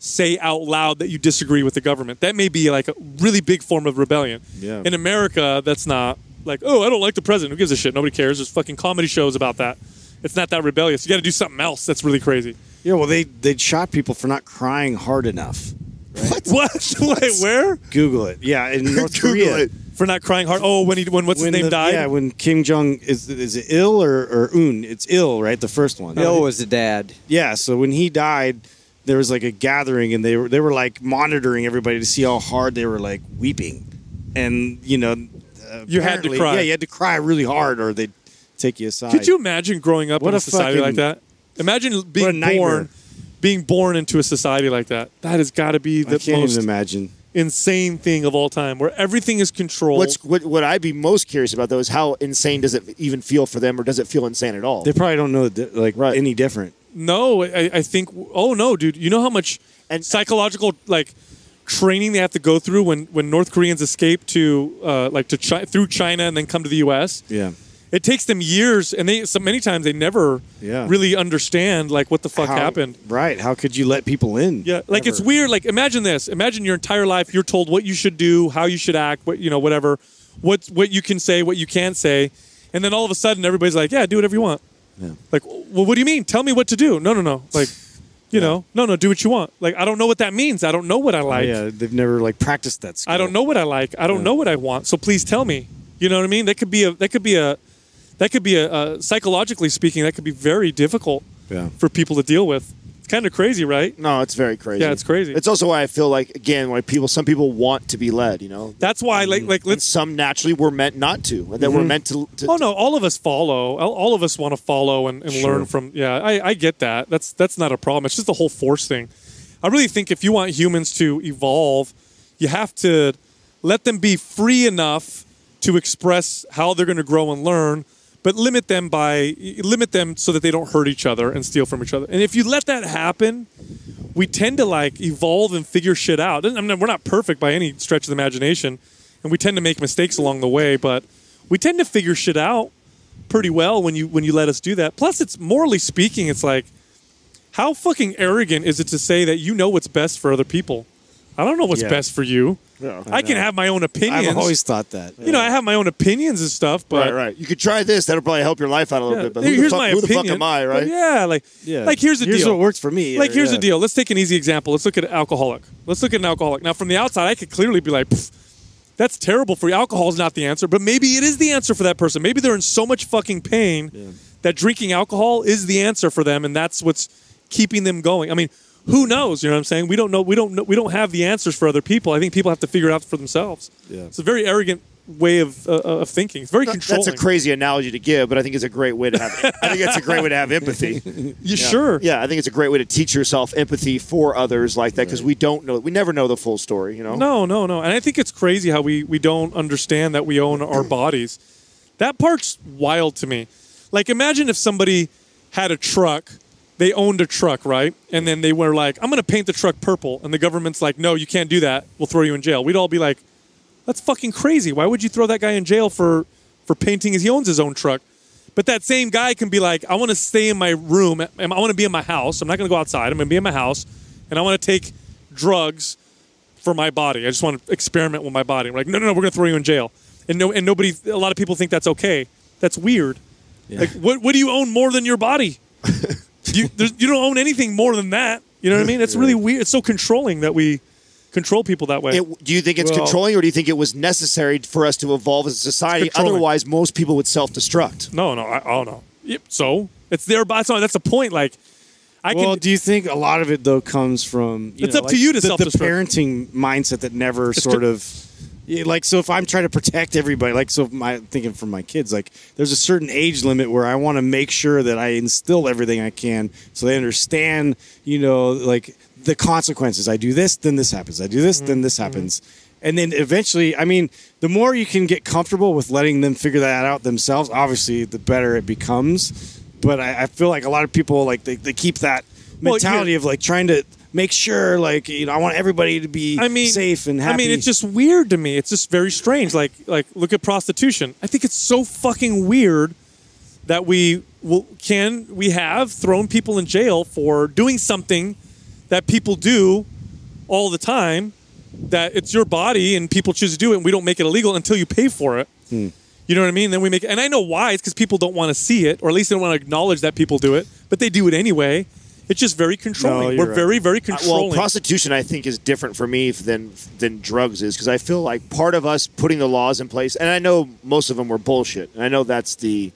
say out loud that you disagree with the government. That may be like a really big form of rebellion. Yeah. In America, that's not like, oh, I don't like the president. Who gives a shit? Nobody cares. There's fucking comedy shows about that. It's not that rebellious. You got to do something else that's really crazy. Yeah. Well, they they shot people for not crying hard enough. What? Wait, where? Google it. Yeah, in North Google Korea. it. For not crying hard? Oh, when he when what's When his name the- died? Yeah, when Kim Jong is is it Il or or Un? It's Il, right? The first one. Bill was the dad. Yeah. So when he died, there was like a gathering, and they were they were like monitoring everybody to see how hard they were like weeping, and you know, uh, You had to cry. Yeah, you had to cry really hard, or they'd take you aside. Could you imagine growing up What in a, a society like that? Imagine being born, being born into a society like that. That has got to be I the can't most even imagine. insane thing of all time, where everything is controlled. What's what, what I'd be most curious about though is how insane does it even feel for them, or does it feel insane at all? They probably don't know di- like Right. any different. No, I, I think. Oh no, dude! You know how much And- psychological like training they have to go through when when North Koreans escape to uh, like to Chi- through China and then come to the U.S. Yeah. It takes them years, and they so many times they never Yeah. really understand like what the fuck How- happened. Right. How could you let people in? Yeah, like it's weird. Like imagine this. Imagine your entire life you're told what you should do, how you should act, what you know, whatever, what what you can say, what you can't say, and then all of a sudden everybody's like, "Yeah, do whatever you want." Yeah. Like, well, what do you mean? Tell me what to do. No, no, no. Like, you know, no, no, do what you want. Like, I don't know what that means. I don't know what I Oh, like. yeah, they've never like practiced that. Skill. I don't know what I like. I don't know what I want. So please tell me. You know what I mean? That could be a that could be a that could be a uh, psychologically speaking that could be very difficult Yeah. for people to deal with. It's kind of crazy, right? no, it's very crazy. Yeah, it's crazy. It's also why I feel like again, why people, some people want to be led. You know, That's why, like, like let's some naturally were meant not to, and we're mm-hmm. meant to. to Oh no, all of us follow. All all of us want to follow and, and Sure. learn from. Yeah, I, I get that. That's that's not a problem. It's just the whole force thing. I really think if you want humans to evolve, you have to let them be free enough to express how they're going to grow and learn, but limit them by limit them so that they don't hurt each other and steal from each other. And if you let that happen, we tend to like evolve and figure shit out. I mean, we're not perfect by any stretch of the imagination, and we tend to make mistakes along the way, but we tend to figure shit out pretty well when you when you let us do that. Plus, it's morally speaking, it's like how fucking arrogant is it to say that you know what's best for other people? I don't know what's Yeah. best for you. Yeah. I, can have my own opinions. I've always thought that. you know, I have my own opinions and stuff, but right, right. You could try this. That'll probably help your life out a little Yeah, bit. But who, here's the, fuck, my who the fuck opinion. am I, But right? yeah, like Yeah. like here's the Here's deal. what works for me. Like here's Yeah. the deal. Let's take an easy example. Let's look at an alcoholic. Let's look at an alcoholic. Now from the outside, I could clearly be like, that's terrible for you. Alcohol is not the answer, but maybe it is the answer for that person. Maybe they're in so much fucking pain that drinking alcohol is the answer for them, and that's what's keeping them going. I mean, who knows? You know what I'm saying? We don't know. We don't know. We don't have the answers for other people. I think people have to figure it out for themselves. Yeah. It's a very arrogant way of uh, of thinking. It's very controlling. That's a crazy analogy to give, but I think it's a great way to have. I think it's a great way to have empathy. You Yeah. sure? Yeah, I think it's a great way to teach yourself empathy for others like that because we don't know, we never know the full story. You know. No, no, no. And I think it's crazy how we we don't understand that we own our bodies. That part's wild to me. Like imagine if somebody had a truck, they owned a truck, right? And then they were like, "I'm going to paint the truck purple." And the government's like, "No, you can't do that. We'll throw you in jail." We'd all be like, "That's fucking crazy. Why would you throw that guy in jail for for painting his he owns his own truck?" But that same guy can be like, "I want to stay in my room. I want to be in my house. I'm not going to go outside. I'm going to be in my house, and I want to take drugs for my body. I just want to experiment with my body. I'm like, no, no, no, we're going to throw you in jail. And no, and nobody, a lot of people think that's okay. That's weird. Like, what, what do you own more than your body? you, there's, you don't own anything more than that. You know what I mean? It's really weird. It's so controlling that we control people that way. It, do you think it's Well- controlling, or do you think it was necessary for us to evolve as a society? Otherwise, most people would self-destruct. no, no, I, oh no. Yep. So it's their body. So that's the point. Like, I well, can. do you think a lot of it though comes from? You It's know, up to you to the, the self-destruct. The parenting mindset that never It's sort co- of. Yeah, Like so, if I'm trying to protect everybody, like so, my thinking for my kids, like there's a certain age limit where I want to make sure that I instill everything I can, so they understand, you know, like the consequences. I do this, then this happens. I do this, then this Mm-hmm. happens, and then eventually, I mean, the more you can get comfortable with letting them figure that out themselves, obviously, the better it becomes. But I, I feel like a lot of people like they, they keep that Well, mentality of like trying to make sure like you know I want everybody to be I mean, safe and happy. I mean, it's just weird to me. It's just very strange. Like, like look at prostitution. I think it's so fucking weird that we will can we have thrown people in jail for doing something that people do all the time. That it's your body and people choose to do it, and we don't make it illegal until you pay for it. Hmm. You know what I mean? Then we make, and I know why. It's because people don't want to see it, or at least they don't want to acknowledge that people do it, but they do it anyway. It's just very controlling. you're We're right. very, very Uh, controlling. Well, prostitution, I think, is different for me than than drugs is because I feel like part of us putting the laws in place, and I know most of them were bullshit, and I know that's the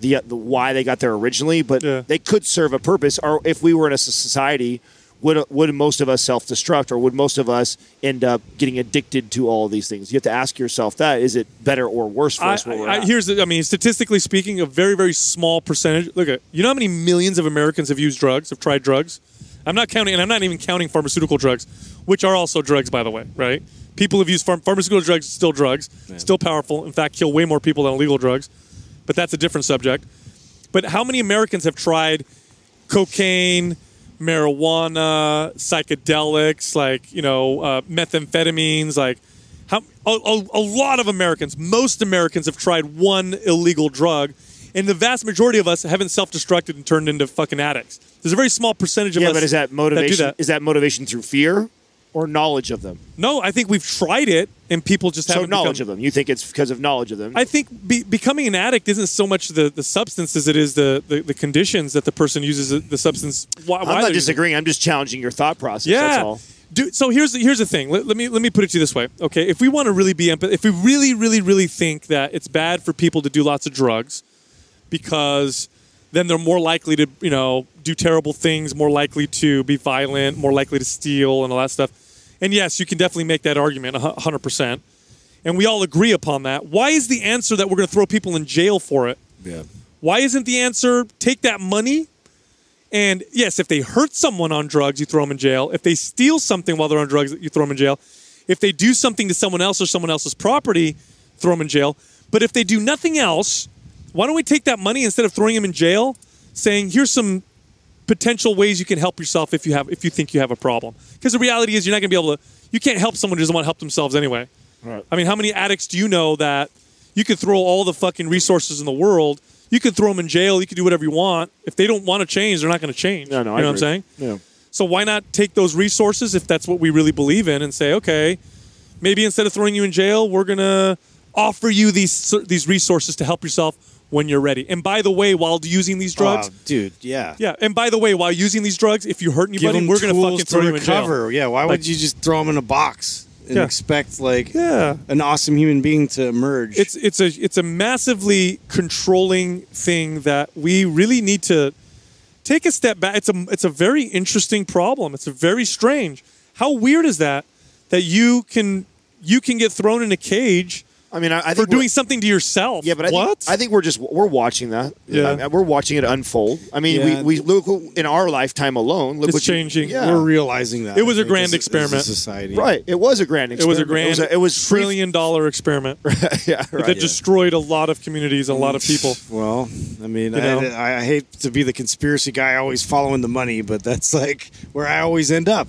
the, the why they got there originally, but Yeah. they could serve a purpose. Or if we were in a society, would would most of us self destruct, or would most of us end up getting addicted to all of these things? You have to ask yourself that: is it better or worse for I, us? Where we're I, at? here's the, I mean, statistically speaking, a very, very small percentage. Look at you know how many millions of Americans have used drugs, have tried drugs. I'm not counting, and I'm not even counting pharmaceutical drugs, which are also drugs, by the way. Right? People have used pharm- pharmaceutical drugs, still drugs, still powerful. In fact, kill way more people than illegal drugs. But that's a different subject. But how many Americans have tried cocaine, marijuana, psychedelics, like you know, uh, methamphetamines, like how a, a, a lot of Americans, most Americans have tried one illegal drug, and the vast majority of us haven't self-destructed and turned into fucking addicts. There's a very small percentage of yeah, us. but is that motivation? that. Is that motivation through fear or knowledge of them? No, I think we've tried it, and people just haven't knowledge become, of them. You think it's because of knowledge of them? I think be, becoming an addict isn't so much the, the substance as it is the, the, the conditions that the person uses the- the substance. Why, why I'm they're not using disagreeing. I'm just challenging your thought process. Yeah. That's all. Dude, so here's the, here's the thing. Let, let me let me put it to you this way. Okay, if we want to really be empath, if we really really really think that it's bad for people to do lots of drugs, because then they're more likely to you know do terrible things, more likely to be violent, more likely to steal, and all that stuff. And yes, you can definitely make that argument, a hundred percent. And we all agree upon that. Why is the answer that we're going to throw people in jail for it? yeah. Why isn't the answer take that money? And yes, if they hurt someone on drugs, you throw them in jail. If they steal something while they're on drugs, you throw them in jail. If they do something to someone else or someone else's property, throw them in jail. But if they do nothing else, why don't we take that money instead of throwing them in jail, saying here's some potential ways you can help yourself if you have if you think you have a problem? Because the reality is you're not going to be able to. You can't help someone who doesn't want to help themselves anyway. Right. I mean, how many addicts do you know that you could throw all the fucking resources in the world? You could throw them in jail. You could do whatever you want. If they don't want to change, they're not going to change. No, no, you I know what I'm saying? Yeah. So why not take those resources if that's what we really believe in and say, okay, maybe instead of throwing you in jail, we're gonna offer you these these resources to help yourself when you're ready. And by the way, while using these drugs, Oh, dude, yeah. yeah. And by the way, while using these drugs, if you hurt anybody, we're gonna fucking throw to you in jail. Yeah, why Like- would you just throw them in a box and Yeah. expect like Yeah. an awesome human being to emerge? It's it's a it's a massively controlling thing that we really need to take a step back. It's a it's a very interesting problem. It's a very strange. How weird is that that you can you can get thrown in a cage I mean, I, I for think we're- doing something to yourself? Yeah, but I what? Think, I think we're just we're watching that. Yeah. I we're watching it unfold. I mean, Yeah. we, we look in our lifetime alone. Look It's what you- changing. yeah, We're realizing that. It was a grand as a- experiment. society. right. It was a grand. it was a experiment. grand, It was, a- it was trillion dollar experiment yeah, right. that destroyed a lot of communities, a lot of people. Well, I mean, You know? I, I hate to be the conspiracy guy, always following the money, but that's like where I always end up.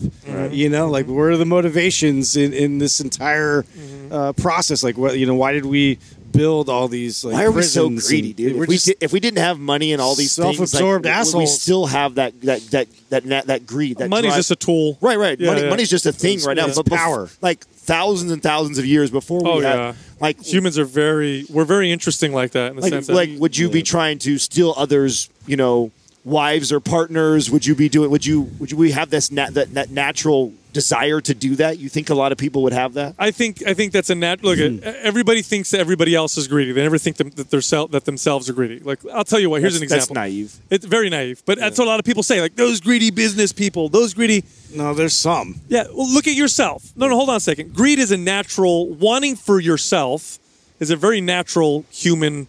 You know, like where are the motivations in, in this entire Mm-hmm. uh, process? Like, what you know, why did we build all these? Like, Why are we so greedy, dude? If we, just- di- if we didn't have money and all these things, Self-absorbed like, we- we still have that that that that that, that greed. That Money's drive. just a tool. right, right. Yeah, Money, yeah. money's just a thing It's- right now. it's But bef- power. like thousands and thousands of years before we Oh had, yeah, like humans are very we're very interesting like that in the like, sense that like would you be trying to steal others you know wives or partners would you be doing would you would you we have this nat- that, that natural desire to do that you think a lot of people would have that I think I think that's a nat. Look, at hmm. everybody thinks that everybody else is greedy. They never think them, that they're sel- that themselves are greedy. Like I'll tell you what. Here's That's- an that's example. naive. It's very naive, but that's what a lot of people say. Like those greedy business people, those greedy. no, there's some. Yeah. Well, look at yourself. No, no. Hold on a second. Greed is a natural wanting for yourself is a very natural human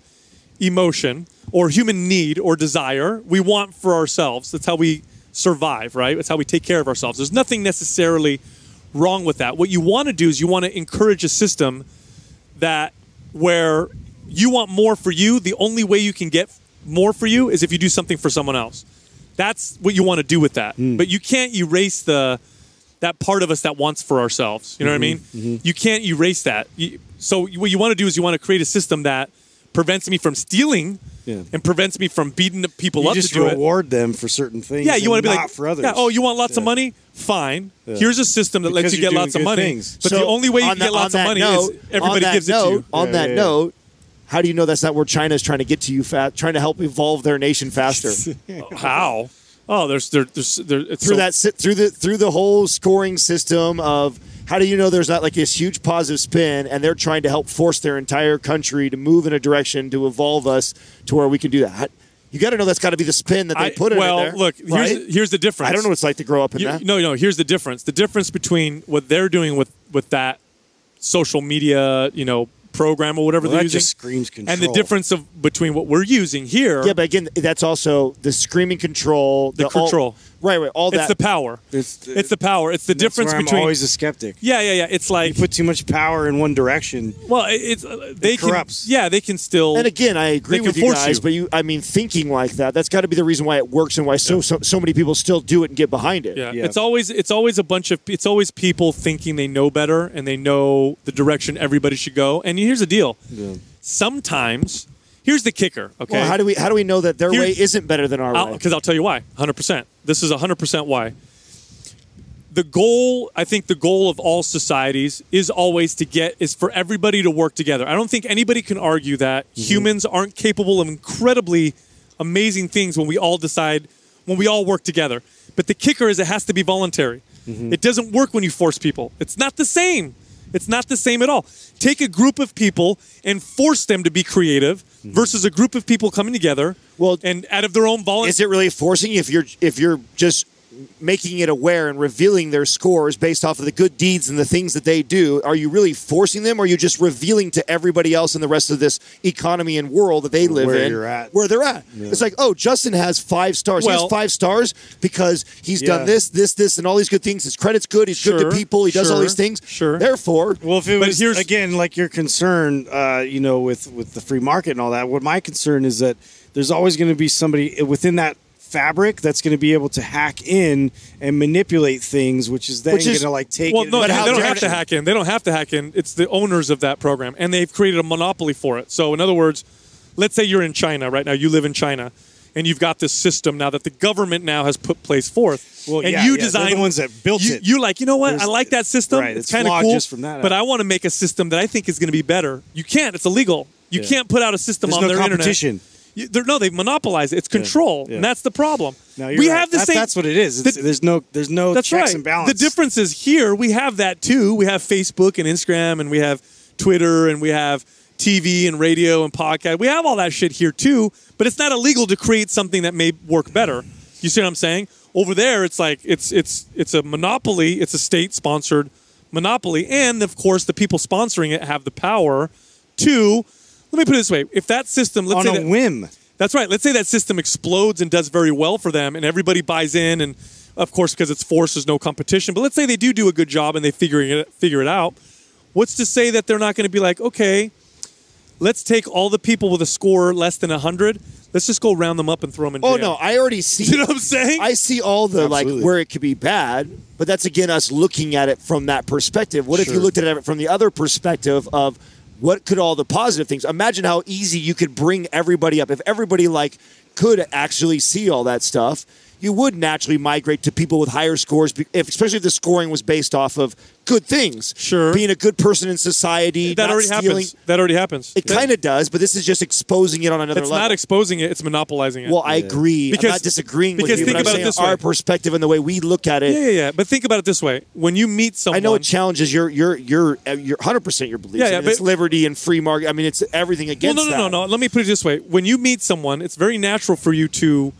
emotion or human need or desire. We want for ourselves. That's how we survive, right? That's how we take care of ourselves. There's nothing necessarily wrong with that. What you want to do is you want to encourage a system that where you want more for you, the only way you can get more for you is if you do something for someone else. That's what you want to do with that. Hmm. But you can't erase the that part of us that wants for ourselves. You know what I mm-hmm. mean? Mm-hmm. You can't erase that. You, so what you want to do is you want to create a system that prevents me from stealing Yeah. and prevents me from beating people You up just to do it. reward them for certain things. Yeah, you want to be like for others. Yeah, oh, you want lots of money? Fine. Here's a system that lets Because you you're get lots of money. things. But So, the only way you on can that- get lots of money note- is everybody on that gives it note, to you. on Yeah, that yeah, yeah. note how do you know that's not where China is trying to get to you fat trying to help evolve their nation faster How? Oh, there's there, there's there, through so- that si- through the through the whole scoring system of how do you know there's not like this huge positive spin and they're trying to help force their entire country to move in a direction to evolve us to where we can do that you got to know that's got to be the spin that they I- put in well, it there, look, here's right? the, here's the difference. I don't know what it's like to grow up in You- that. No, no. Here's the difference. The difference between what they're doing with with that social media, you know, program or whatever Well, they're that using, just screams and the difference of between what we're using here. Yeah, but again, that's also the screaming control, The all- control. Right, right, all that. It's the power. It's- It's, the power. It's the That's difference where I'm between. always a skeptic. yeah, yeah, yeah. It's like You put too much power in one direction. well, it's uh, they corrupts. can. Yeah, they can still. and again, I agree with you guys, you. but you, I mean, thinking like that, that's got to be the reason why it works and why so, so so many people still do it and get behind it. Yeah. Yeah. it's always it's always a bunch of it's always people thinking they know better and they know the direction everybody should go. And here's the deal: sometimes here's the kicker. Okay, Well, how do we how do we know that their Here- way isn't better than our way? because I'll, tell you why 100% this is 100% why. The goal i think the goal of all societies is always to get is for everybody to work together. I don't think anybody can argue that mm-hmm. humans aren't capable of incredibly amazing things when we all decide when we all work together. But the kicker is it has to be voluntary. Mm-hmm. It doesn't work when you force people. It's not the same. It's not the same at all. Take a group of people and force them to be creative Mm-hmm. versus a group of people coming together Well, and out of their own volunteer Is it really forcing if you're if you're just making it aware and revealing their scores based off of the good deeds and the things that they do, are you really forcing them or are you just revealing to everybody else in the rest of this economy and world that they live Where in you're at. where they're at? It's like, oh, Justin has five stars. he has five stars because he's Yeah. done this, this, this, and all these good things. His credit's good. He's good to people. He does all these things. sure. Therefore, Well, if it was here's- again like your concern, uh, you know, with with the free market and all that. What my concern is that there's always going to be somebody within that fabric that's going to be able to hack in and manipulate things, which is then going to like take. Well, it no, in they don't have to hack in. They don't have to hack in. It's the owners of that program, and they've created a monopoly for it. So, in other words, let's say you're in China right now. You live in China, and you've got this system now that the government now has put place forth. Well, and yeah, you yeah, design the ones that built you, it. You like, you know what? I like that system. right, It's it's kind of cool. just from that but out. I want to make a system that I think is going to be better. You can't. It's illegal. You Yeah. can't put out a system There's on no their competition. internet. No, they've monopolized it. It's control, yeah. and that's the problem. No, you're we right. have the same. That's what it is. The- there's no there's no that's checks right. and balance. The difference is here we have that too. We have Facebook and Instagram, and we have Twitter, and we have TV and radio and podcast. We have all that shit here too. But it's not illegal to create something that may work better. You see what I'm saying? Over there, it's like it's it's it's a monopoly. It's a state sponsored monopoly, and of course, the people sponsoring it have the power to. Let me put it this way: if that system, let's on say a that, whim. that's right. Let's say that system explodes and does very well for them, and everybody buys in, and of course, because it's forced, there's no competition. But let's say they do do a good job and they figuring it figure it out. What's to say that they're not going to be like, okay, let's take all the people with a score less than hundred. Let's just go round them up and throw them in oh jail. no, I already see. you know what I'm saying? I see all the Absolutely. like where it could be bad, but that's again us looking at it from that perspective. What if you looked at it from the other perspective of what could all the positive things? Imagine how easy you could bring everybody up if everybody like could actually see all that stuff. You would naturally migrate to people with higher scores, if, especially if the scoring was based off of good things. Sure. being a good person in society. that not already stealing. happens. That already happens. It kind of does, but this is just exposing it on another It's level. not exposing it. It's monopolizing it. well, I agree. Because- I'm not disagreeing with because you, think but I'm about it saying this way. our perspective and the way we look at it. yeah, yeah, yeah. But think about it this way: when you meet someone, I know it challenges your your your uh, your 100 percent your beliefs. Yeah, I yeah, mean, it's liberty and free market. I mean, it's everything Well, against no, no, that. no, no. Let me put it this way: when you meet someone, it's very natural for you to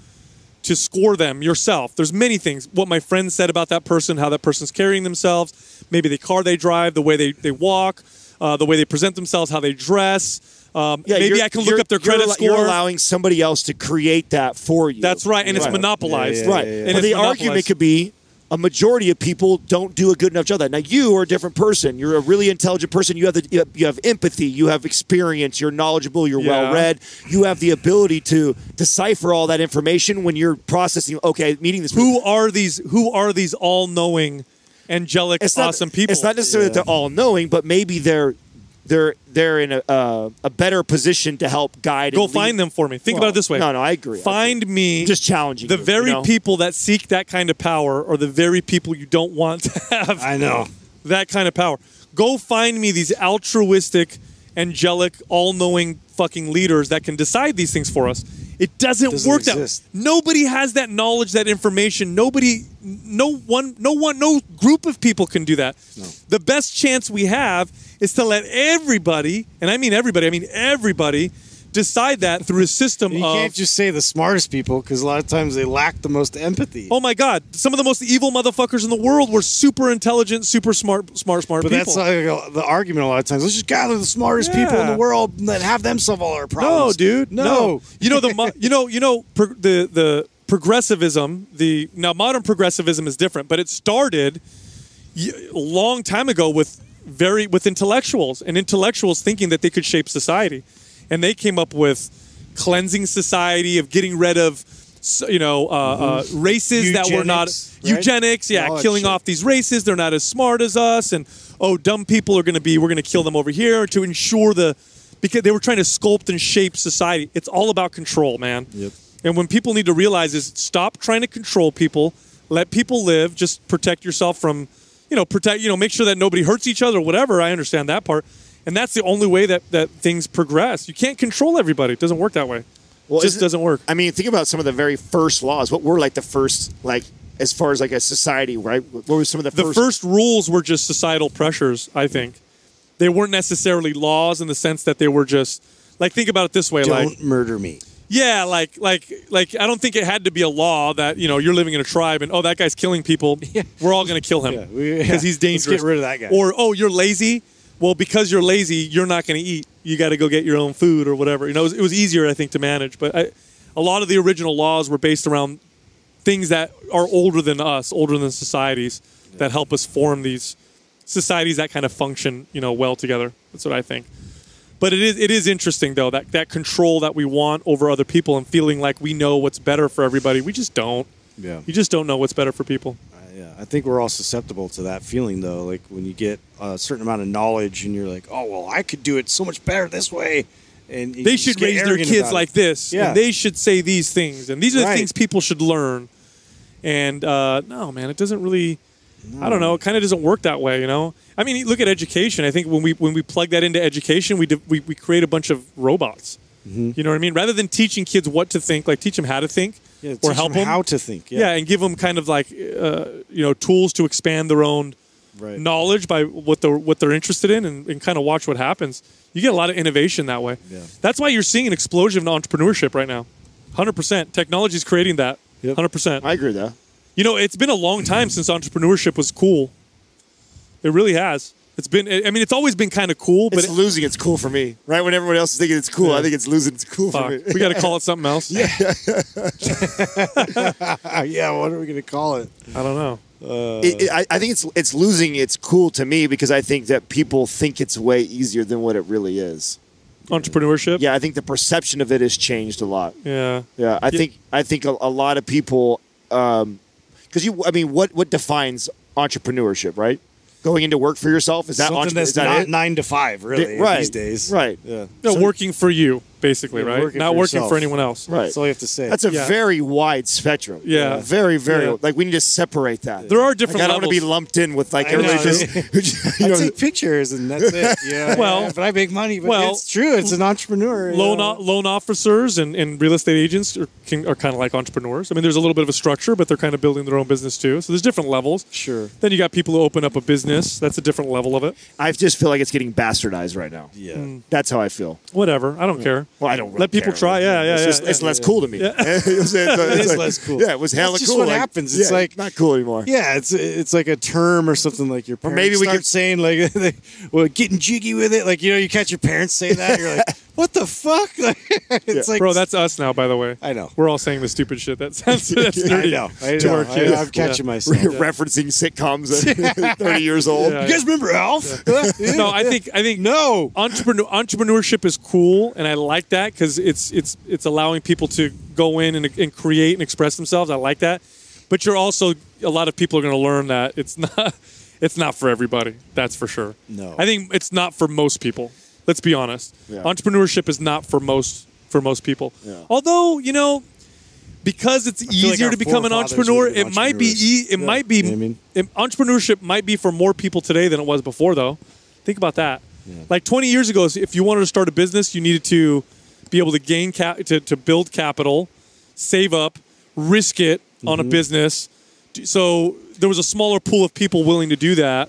to score them yourself. There's many things. What my friend said about that person, how that person's carrying themselves, maybe the car they drive, the way they they walk, uh, the way they present themselves, how they dress. Um, Yeah, maybe I can look up their you're credit score. You're allowing somebody else to create that for you. That's right, and it's monopolized. Yeah, yeah, right. And But the argument could be a majority of people don't do a good enough job of that. Now you are a different person. You're a really intelligent person. You have the you have, you have empathy. You have experience. You're knowledgeable. You're Yeah. well read. You have the ability to decipher all that information when you're processing. Okay, meeting this. who are these? Who are these all-knowing, angelic, it's not, awesome people? It's not necessarily that they're all knowing, but maybe they're they're they're in a uh, a better position to help guide. Go and find them for me. Think Well, about it this way. No, no, I agree. I Find me Just challenging the you, very you know? people that seek that kind of power are the very people you don't want to have I know. that kind of power. Go find me these altruistic, angelic, all-knowing fucking leaders that can decide these things for us. It doesn't, Doesn't work exist. that. Nobody has that knowledge, that information. Nobody, no one, no one, no group of people can do that. No. The best chance we have is to let everybody, and I mean everybody, I mean everybody, decide that through a system You of can't just say the smartest people because a lot of times they lack the most empathy. Oh my God! Some of the most evil motherfuckers in the world were super intelligent, super smart, smart, smart but people. that's like the argument a lot of times. Let's just gather the smartest people in the world and then have them solve all our problems. no, dude, no. You know the you know you know pro- the the progressivism. The now modern progressivism is different, but it started a long time ago with very with intellectuals and intellectuals thinking that they could shape society, and they came up with cleansing society of getting rid of. You know, uh, uh, races that were not Eugenics, right? eugenics. Yeah, killing off these races. They're not as smart as us, and oh, dumb people are going to be. We're going to kill them over here to ensure the because they were trying to sculpt and shape society. It's all about control, man. Yep. And when people need to realize is stop trying to control people, let people live, just protect yourself from, you know, protect, you know, make sure that nobody hurts each other, whatever. I understand that part. And that's the only way that, that things progress. You can't control everybody. It doesn't work that way. Well, it just doesn't work. I mean, think about some of the very first laws. What were like the first, like as far as like a society, right? What were some of the, The first? first rules were just societal pressures, I think. They weren't necessarily laws in the sense that they were just like think about it this way, like Don't murder me. Yeah, like like like I don't think it had to be a law that you know you're living in a tribe and oh that guy's killing people. We're all gonna kill him because we- yeah. he's Let's dangerous. get rid of that guy. Or oh you're lazy. Well, because you're lazy, you're not going to eat. You got to go get your own food or whatever. You know, it was, it was easier, I think, to manage. But I, a lot of the original laws were based around things that are older than us, older than societies, that help us form these societies that kind of function, you know, well together. That's what I think. But it is it is interesting though that that control that we want over other people and feeling like we know what's better for everybody. We just don't. Yeah. You just don't know what's better for people. Yeah, I think we're all susceptible to that feeling though. Like when you get a certain amount of knowledge and you're like, oh well, I could do it so much better this way. And They should raise their kids like it. this. Yeah. And they should say these things. And these are the Right. things people should learn. And uh, no, man, it doesn't really. I don't know. It kind of doesn't work that way, you know. I mean, look at education. I think when we when we plug that into education, we de- we, we create a bunch of robots. Mm-hmm. You know what I mean? Rather than teaching kids what to think, like teach them how to think, Yeah, or help them how to think. yeah. Yeah, and give them kind of like uh, you know tools to expand their own Right. knowledge by what they're what they're interested in, and, and kind of watch what happens. You get a lot of innovation that way. Yeah. That's why you're seeing an explosion of entrepreneurship right now. Hundred percent, technology is creating that. Yep. Hundred percent. I agree with that. You know, it's been a long time since entrepreneurship was cool. It really has. It's been. I mean, it's always been kind of cool, but It's losing its cool for me. Right when everyone else is thinking it's cool, Yeah. I think it's losing its cool fuck, for me. we got to call it something else. Yeah. Ah, yeah. What are we gonna call it? I don't know. It- it- I, I think it's it's losing its cool to me because I think that people think it's way easier than what it really is. Entrepreneurship. Yeah, I think the perception of it has changed a lot. Yeah. Yeah, I Yeah. think I think a, a lot of people, because you, I mean, what what defines entrepreneurship, right? Going into work for yourself is that Something entre- that's is that not it? nine to five, really, right these days. right Yeah. No, So- working for you, basically, Yeah, right? working Not for working yourself. for anyone else. right. That's all you have to say. That's a Yeah. very wide spectrum. Yeah. very very Yeah. like we need to separate that. There are different Like, I don't want to be lumped in with like I know. everybody just, who just you I know, take pictures and that's it. Yeah. Well- yeah, but I make money. But well, it's true. It's an entrepreneur. you loan know. o- loan officers and, and real estate agents are, can, are kind of like entrepreneurs. I mean, there's a little bit of a structure, but they're kind of building their own business too. So there's different levels. Sure. Then you got people who open up a business. That's a different level of it. I just feel like it's getting bastardized right now. Yeah. Mm. That's how I feel. Whatever. I don't care. Well, I don't really Let people care. try. Yeah, yeah, it's yeah, just, yeah. it's less cool to me. Yeah. it's, it's, It it's like- less cool. Yeah, it was hella That's just cool. what like- happens. It's yeah, like- not cool anymore. Yeah, it's it's like a term or something like your parents maybe we start could- saying like, they, well, getting jiggy with it. Like you know, you catch your parents say that, you're like, what the fuck? Like, it's like, Bro, that's us now, by the way. I know. We're all saying the stupid shit. That sounds that's I dirty know. I to know. our kids. I, am catching Yeah. myself. Referencing sitcoms at 30 years old. Yeah. You guys remember Alf? No, I think I think no. entrepreneur, entrepreneurship is cool, and I like that because it's it's it's allowing people to go in and, and create and express themselves. I like that, but you're also a lot of people are going to learn that it's not it's not for everybody. That's for sure. No. I think it's not for most people. Let's be honest. Yeah. Entrepreneurship is not for most for most people. Yeah. Although you know. Because it's easier our to become an entrepreneur, it might be e- it entrepreneurs. might be You know I mean? it- entrepreneurship might be for more people today than it was before though think about that like 20 years ago if you wanted to start a business you needed to be able to gain cap to, to build capital save up risk it on Mm-hmm. a business so there was a smaller pool of people willing to do that.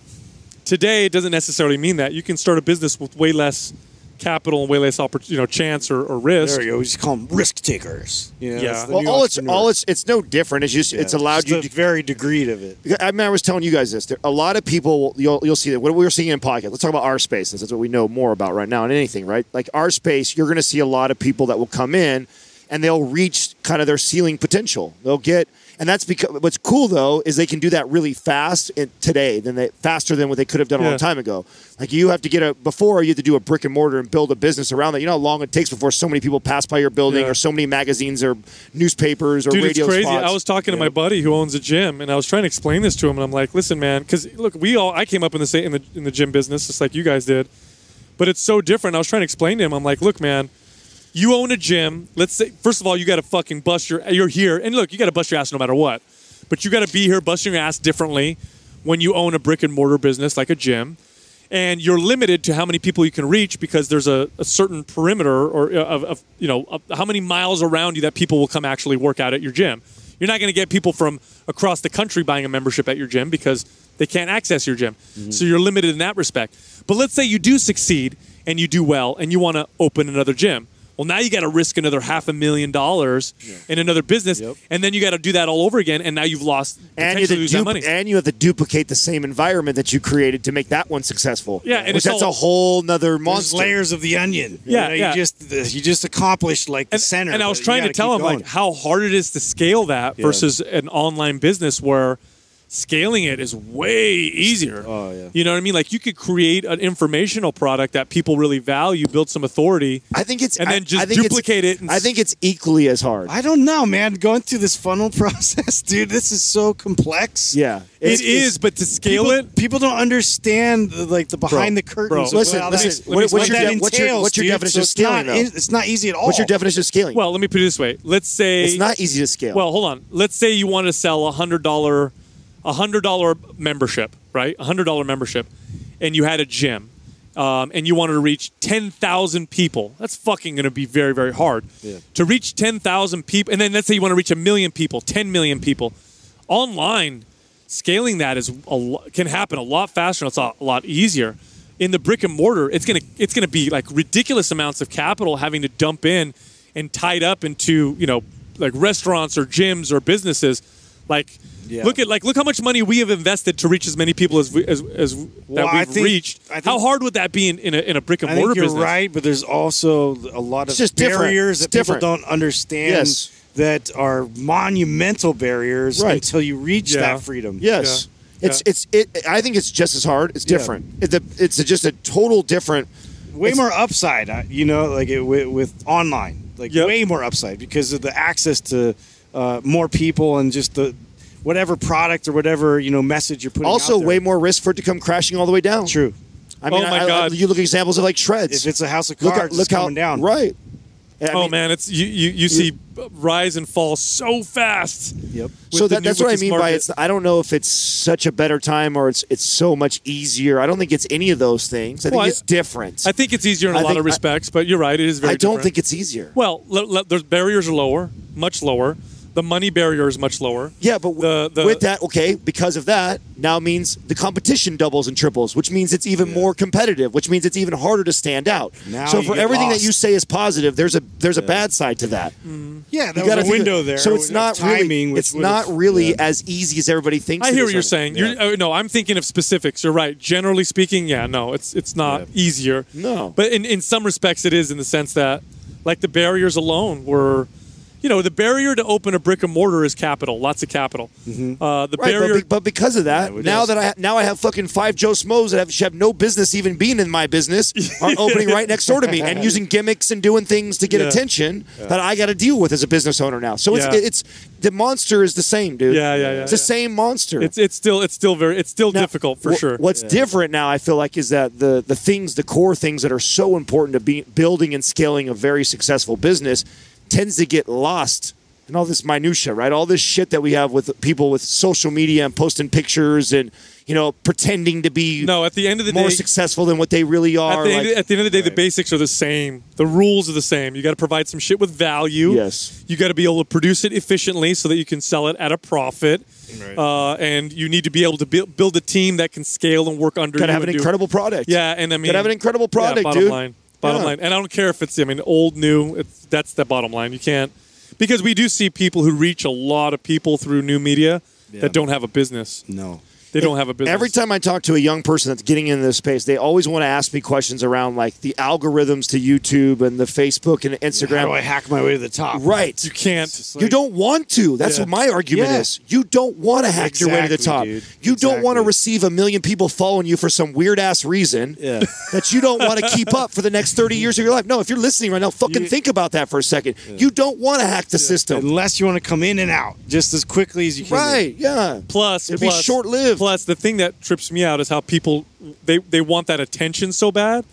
Today it doesn't necessarily mean that. You can start a business with way less capital and way less oppor- you know chance or, or risk There you go. We just call them risk takers. You know, Yeah. Well, all it's all it's it's no different. It's just Yeah, it's allowed just you the to very degree of it. I mean, I was telling you guys this. There, a lot of people, you'll you'll see that. What we were seeing in podcast. Let's talk about our space, since that's what we know more about right now. And anything, right? Like our space, you're going to see a lot of people that will come in, and they'll reach kind of their ceiling potential. They'll get, and that's because what's cool though is they can do that really fast today than they faster than what they could have done a Yeah. long time ago. Like you have to get a before you have to do a brick and mortar and build a business around that. You know how long it takes before so many people pass by your building, Yeah. or so many magazines, or newspapers, or Dude, radio it's crazy. spots. I was talking to my buddy who owns a gym, and I was trying to explain this to him, and I'm like, "Listen, man, because look, we all I came up in the in the in the gym business just like you guys did, but it's so different." I was trying to explain to him, I'm like, "Look, man, you own a gym. Let's say first of all, you got to fucking bust your you're here, and look, you got to bust your ass no matter what, but you got to be here busting your ass differently when you own a brick and mortar business like a gym." and you're limited to how many people you can reach because there's a, a certain perimeter or uh, of, of you know of how many miles around you that people will come actually work out at your gym. You're not going to get people from across the country buying a membership at your gym because they can't access your gym. So you're limited in that respect. But let's say you do succeed and you do well and you want to open another gym. Well, now you got to risk another half a million dollars in another business, Yep. and then you got to do that all over again, and now you've lost and you, have potentially to lose that money. and you have to duplicate the same environment that you created to make that one successful. Yeah, and which that's all- a whole nother There's monster. layers of the onion. Yeah, you, know, yeah. you just you just accomplished like the and, center. and I was trying to tell keep him like how hard it is to scale that Yeah. versus an online business where scaling it is way easier. Oh, yeah. You know what I mean? Like you could create an informational product that people really value, build some authority. I think it's And then I- just I think it's- duplicate it and I think it's equally as hard. I don't know, man. Going through this funnel process, dude, this is so complex. yeah, It is, but to scale people, it, People don't understand the, like the behind the curtains. bro. Listen, what- listen, that's- what- what what's your that de- what's your- what's your dude. definition So of it's scaling, not- though? It's not easy at all. What's your definition of scaling? well, let me put it this way. Let's say it's not easy to scale. Well, hold on. Let's say you want to sell a hundred dollar, a hundred dollar membership, right? A hundred dollar membership, and you had a gym, um, and you wanted to reach ten thousand people. That's fucking going to be very, very hard to reach ten thousand people. And then let's say you want to reach a million people, ten million people, online. Scaling that is a, can happen a lot faster. and It's a, a lot easier. In the brick and mortar, it's gonna it's gonna be like ridiculous amounts of capital having to dump in and tied up into you know like restaurants or gyms or businesses. Like Yeah. look at like look how much money we have invested to reach as many people as we, as, as Well, that we've think- reached. Think- how hard would that be in, in, a, in a brick and I mortar think you're business? right, but there's also a lot of It's just different. barriers It's that people different. don't understand Yes. that are monumental barriers Right. until you reach Yeah. that freedom. yes, Yeah. it's it's it. I think it's just as hard. It's Yeah. different. It, the, it's just a total different. way It's- more upside uh, you know like it, with, with online like Yep. way more upside because of the access to uh, more people and just the whatever product or whatever you know message you're putting Also, out there. way more risk for it to come crashing all the way down. true I mean, Oh my I- I- God. you look at examples of like Shredz. if it's a house of look cards at, look it's coming how down right. I oh mean, man, it's you you, you see rise and fall so fast. yep So that, that's what I this mean by market. it's. I don't know if it's such a better time or it's it's so much easier. I don't think it's any of those things. I think Well, I- it's different. I think it's easier in a I lot think of I- respects, but you're right. It is very. I don't different. think it's easier. Well, le- le- there's barriers are lower, much lower. The money barrier is much lower. Yeah, but w- The- the- with that, okay, because of that, now means the competition doubles and triples, which means it's even more competitive, which means it's even harder to stand out. Now so for get everything that you say is positive, there's a there's a bad side to that. yeah You there gotta was a think- window there So it's not timing really which it's not really yeah. as easy as everybody thinks. I hear what you're right saying. now. You're, uh, no, I'm thinking of specifics. You're right. Generally speaking, yeah, no, it's it's not Yeah. easier. No. but in in some respects, it is in the sense that, like the barriers alone were, you know, the barrier to open a brick and mortar is capital, lots of capital. Uh, the. Right, barrier. but, be- but because of that, Yeah, now is. that I now I have fucking five Joe Smos that have, have no business even being in my business are opening right next door to me and using gimmicks and doing things to get Yeah. attention that I got to deal with as a business owner now. So it's Yeah. it's the monster is the same, dude. Yeah, yeah, yeah, It's the yeah. same monster. it's it's still it's still very it's still Now, difficult for sure. What's different now, I feel like, is that the the things, the core things that are so important to be building and scaling a very successful business, tends to get lost in all this minutia, right? All this shit that we have with people with social media and posting pictures and you know pretending to be No, at the end of the more day, successful than what they really are. At the, like- end, at the end of the day, the basics are the same. The rules are the same. You got to provide some shit with value. Yes. You got to be able to produce it efficiently so that you can sell it at a profit. Uh, and you need to be able to build, build a team that can scale and work under gotta you. have an and do- incredible product. Yeah, and I mean, gotta have an incredible yeah, product, bottom dude. line, bottom Yeah. line, and I don't care if it's I mean old, new. It's that's the bottom line. You can't because we do see people who reach a lot of people through new media Yeah. that don't have a business. no They don't have a business. Every time I talk to a young person that's getting into this space, they always want to ask me questions around like the algorithms to YouTube and the Facebook and Instagram. how do I hack my way to the top Right. you can't. you don't want to. That's Yeah. what my argument Yeah. is. You don't want to hack your way to the top. Dude. You don't want to receive a million people following you for some weird ass reason Yeah. that you don't want to keep up for the next 30 years of your life. No, if you're listening right now, fucking You- think about that for a second. You don't want to hack the system. unless you want to come in and out just as quickly as you can Right. Yeah. Plus, It'll be short-lived. Plus, the thing that trips me out is how people they they want that attention so bad,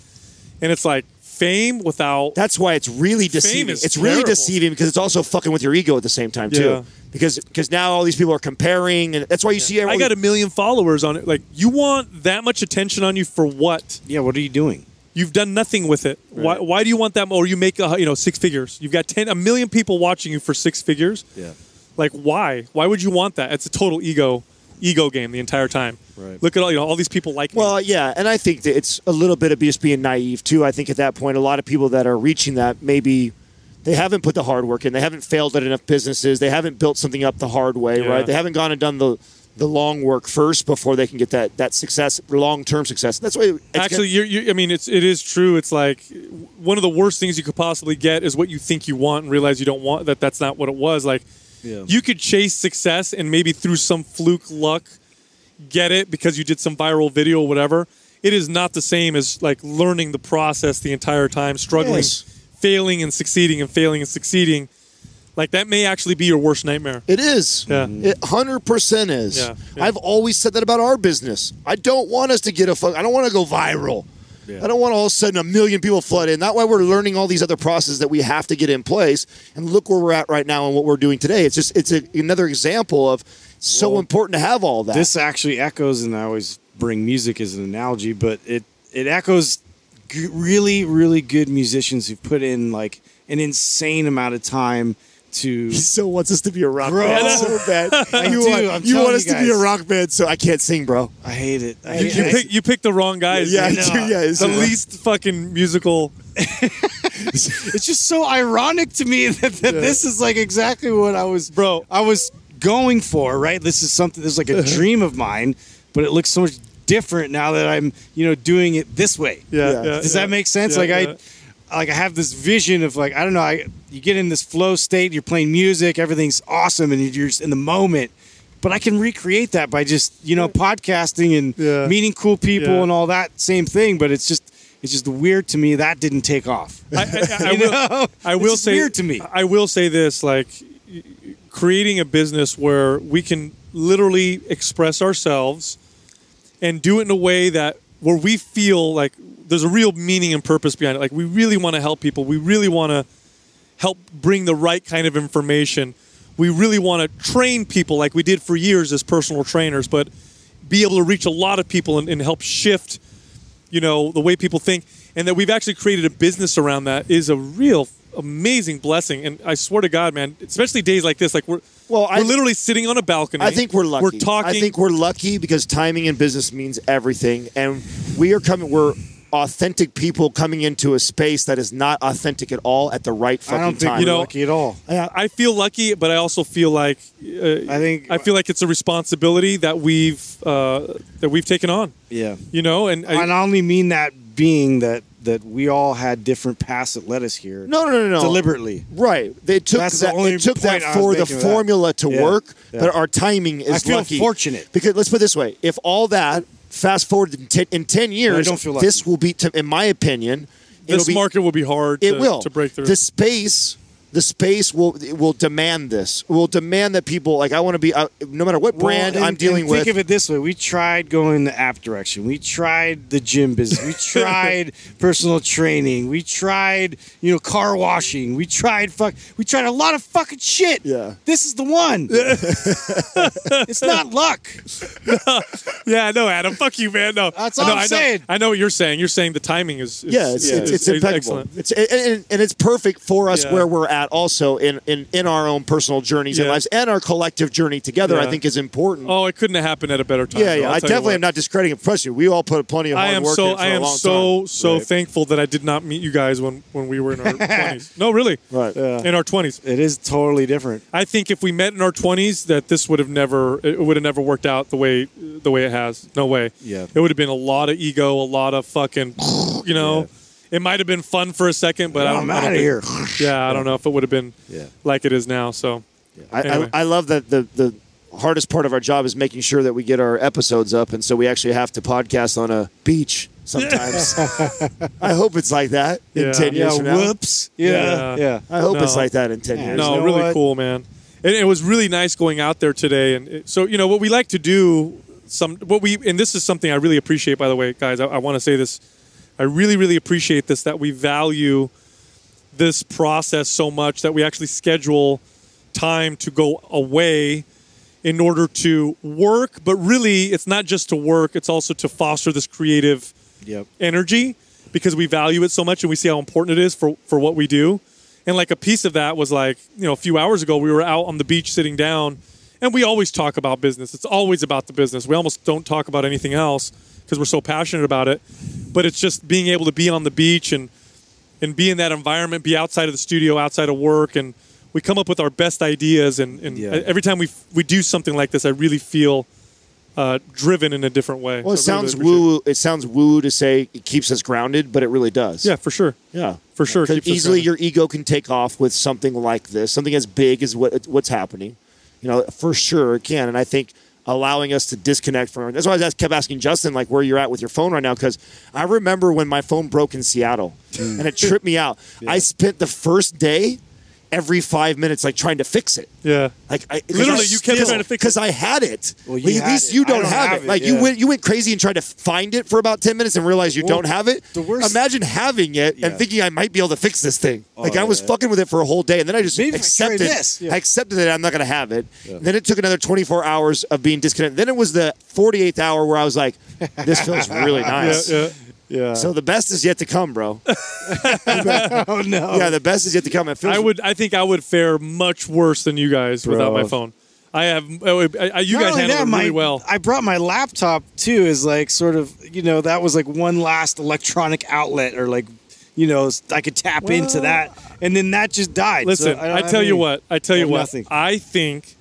and it's like fame without. That's why it's really deceiving. is It's really deceiving because it's also fucking with your ego at the same time too. Yeah. Because because now all these people are comparing, and that's why you see I everyone. got a million followers on it. Like, you want that much attention on you for what? yeah what are you doing You've done nothing with it. Why, why do you want that? Or you make a, you know six figures. You've got ten a million people watching you for six figures. yeah Like, why? Why would you want that? It's a total ego ego game the entire time. Right. Look at all you know all these people like. me. Well, yeah, and I think that it's a little bit of just being naive too. I think at that point, a lot of people that are reaching that maybe They haven't put the hard work in. They haven't failed at enough businesses. They haven't built something up the hard way, Yeah. right? They haven't gone and done the the long work first before they can get that that success, long term success. That's why it's Actually, you're, you I mean, it's it is true. It's like one of the worst things you could possibly get is what you think you want and realize you don't want. That that's not what it was. Like Yeah. you could chase success and maybe through some fluke luck get it because you did some viral video or whatever. It is not the same as like learning the process the entire time, struggling, Yes. failing and succeeding and failing and succeeding. Like that may actually be your worst nightmare. It is. Yeah. It 100% is. Yeah, yeah. I've always said that about our business. I don't want us to get a fuck. I don't want to go viral. I don't want all of a sudden a million people flood in. That's why we're learning all these other processes that we have to get in place. And look where we're at right now and what we're doing today. It's just it's a, another example of so Well, important to have all that. This actually echoes, and I always bring music as an analogy, but it it echoes g- really, really good musicians who put in like an insane amount of time to. he so wants us to be a rock Bro. band so bad. You do, want, you telling want you us to be a rock band, so I can't sing, bro. I hate it. I You, hate you, it. pick, you picked the wrong guys. Yeah, I dude. yeah, it's- the least fucking musical. it's just so ironic to me that, that this is like exactly what I was, Bro. I was going for. Right, this is something. This is like a dream of mine, but it looks so much different now that I'm, you know, doing it this way. Yeah, Yeah. yeah, Does yeah. that make sense? Yeah, like yeah. I, like I have this vision of like I don't know. I you get in this flow state. You're playing music. Everything's awesome, and you're just in the moment. But I can recreate that by just you know podcasting and Yeah. meeting cool people Yeah. and all that same thing. But it's just it's just weird to me that didn't take off. I, I, I You will. I will just say weird to me. I will say this: like creating a business where we can literally express ourselves and do it in a way that where we feel like there's a real meaning and purpose behind it. Like we really want to help people. We really want to help bring the right kind of information. We really want to train people like we did for years as personal trainers, but be able to reach a lot of people and, and help shift, you know, the way people think. And that we've actually created a business around that is a real amazing blessing. And I swear to God, man, especially days like this, like we're Well, I- we're literally sitting on a balcony. I think we're lucky. We're talking. I think we're lucky because timing in business means everything, and we are coming. We're authentic people coming into a space that is not authentic at all at the right fucking I don't think time. You know- lucky at all. I feel lucky, but I also feel like uh, I think I feel like it's a responsibility that we've uh, that we've taken on. yeah. You know, and I, and I only mean that being that that we all had different paths that led us here. no, no, no, no. deliberately. Right. They took That's the that. only They took that point I for the making with that. formula to Yeah. work, Yeah. but our timing is I feel lucky. fortunate. because let's put it this way: if all that fast forward in ten, in 10 years, don't feel this will be, to, in my opinion, this be, market will be hard. it to, will to break through. The space, the space will will demand this. Will demand that people like. I want to be uh, no matter what brand Well, and- I'm dealing and with. Think of it this way: we tried going the app direction. We tried the gym business. We tried personal training. We tried, you know, car washing. We tried fuck. We tried a lot of fucking shit. Yeah. This is the one. it's not luck. yeah, no, Adam, fuck you, man. No, That's I all know, I'm I know, saying. I know what you're saying. You're saying the timing is, is yeah, it's, is- it's, is- it's impeccable. excellent. It's and, and, and it's perfect for us Yeah. where we're at also in, in, in our own personal journeys and lives and our collective journey together. I think is important. Oh, it couldn't have happened at a better time. yeah, yeah. I'll I tell you definitely am not discrediting it. Trust you, we all put plenty of hard I am work so in for I a am long so time. so Right. thankful that I did not meet you guys when when we were in our 20s. No, really. Right. Yeah. In our 20s. It is totally different. I think if we met in our 20s that this would have never it would have never worked out the way the way it has. No way. Yeah. It would have been a lot of ego, a lot of fucking, you know. It might have been fun for a second, but I don't, I'm out of here. Yeah, I don't know if it would have been Yeah. like it is now. So I, Anyway. I, I love that the the hardest part of our job is making sure that we get our episodes up, and so we actually have to podcast on a beach sometimes. I hope it's like that in Yeah. ten years Yeah. from now. Whoops. Yeah. Yeah. Yeah. I hope it's like that in ten years. no, know really what? cool, man. And it was really nice going out there today. And it, so, you know, what we like to do, some what we and this is something I really appreciate. By the way, guys, I, I want to say this. I really, really appreciate this that we value this process so much that we actually schedule time to go away in order to work. But really, it's not just to work; it's also to foster this creative Yep. energy because we value it so much and we see how important it is for, for what we do. And like a piece of that was like, you know, a few hours ago, we were out on the beach sitting down and we always talk about business. It's always about the business. We almost don't talk about anything else because we're so passionate about it. But it's just being able to be on the beach and and be in that environment, be outside of the studio, outside of work, and we come up with our best ideas. And, and Yeah. every time we we do something like this, I really feel uh, driven in a different way. Well, it So I really sounds appreciate it. woo. It sounds woo to say it keeps us grounded, but it really does. Yeah, for sure. yeah, For sure. easily, your ego can take off with something like this, something as big as what what's happening. You know, for sure it can, and I think allowing us to disconnect from. That's why I was- kept asking Justin like where you're at with your phone right now because I remember when my phone broke in Seattle, hmm. and it tripped me out. I spent the first day every five minutes like trying to fix it. Yeah. Like I, Literally, you kept trying to fix it. because I had it. Well, you Like, at least it. you don't, don't have, have it. it, Like you went, you went crazy and tried to find it for about ten minutes and realized you Well, don't have it. the worst- Imagine having it Yeah. and thinking I might be able to fix this thing. Oh, like Oh, I was yeah. fucking with it for a whole day, and then I just Maybe if I carry accepted. this. I accepted that I'm not going to have it. Then it took another 24 hours of being disconnected. Then it was the 48th hour where I was like, "This feels really Yeah, nice." Yeah. Yeah. So the best is yet to come, bro. oh no. Yeah, the best is yet to come. It feels. I would. I think I would fare much worse than you guys without my phone. I have. Oh, I, I, you Not guys only handle that, it my, really well. I brought my laptop too, Is like sort of you know that was like one last electronic outlet or like you know I could tap into that, and then that just died. Listen, don't I, have tell you what. I tell you have what. nothing. I think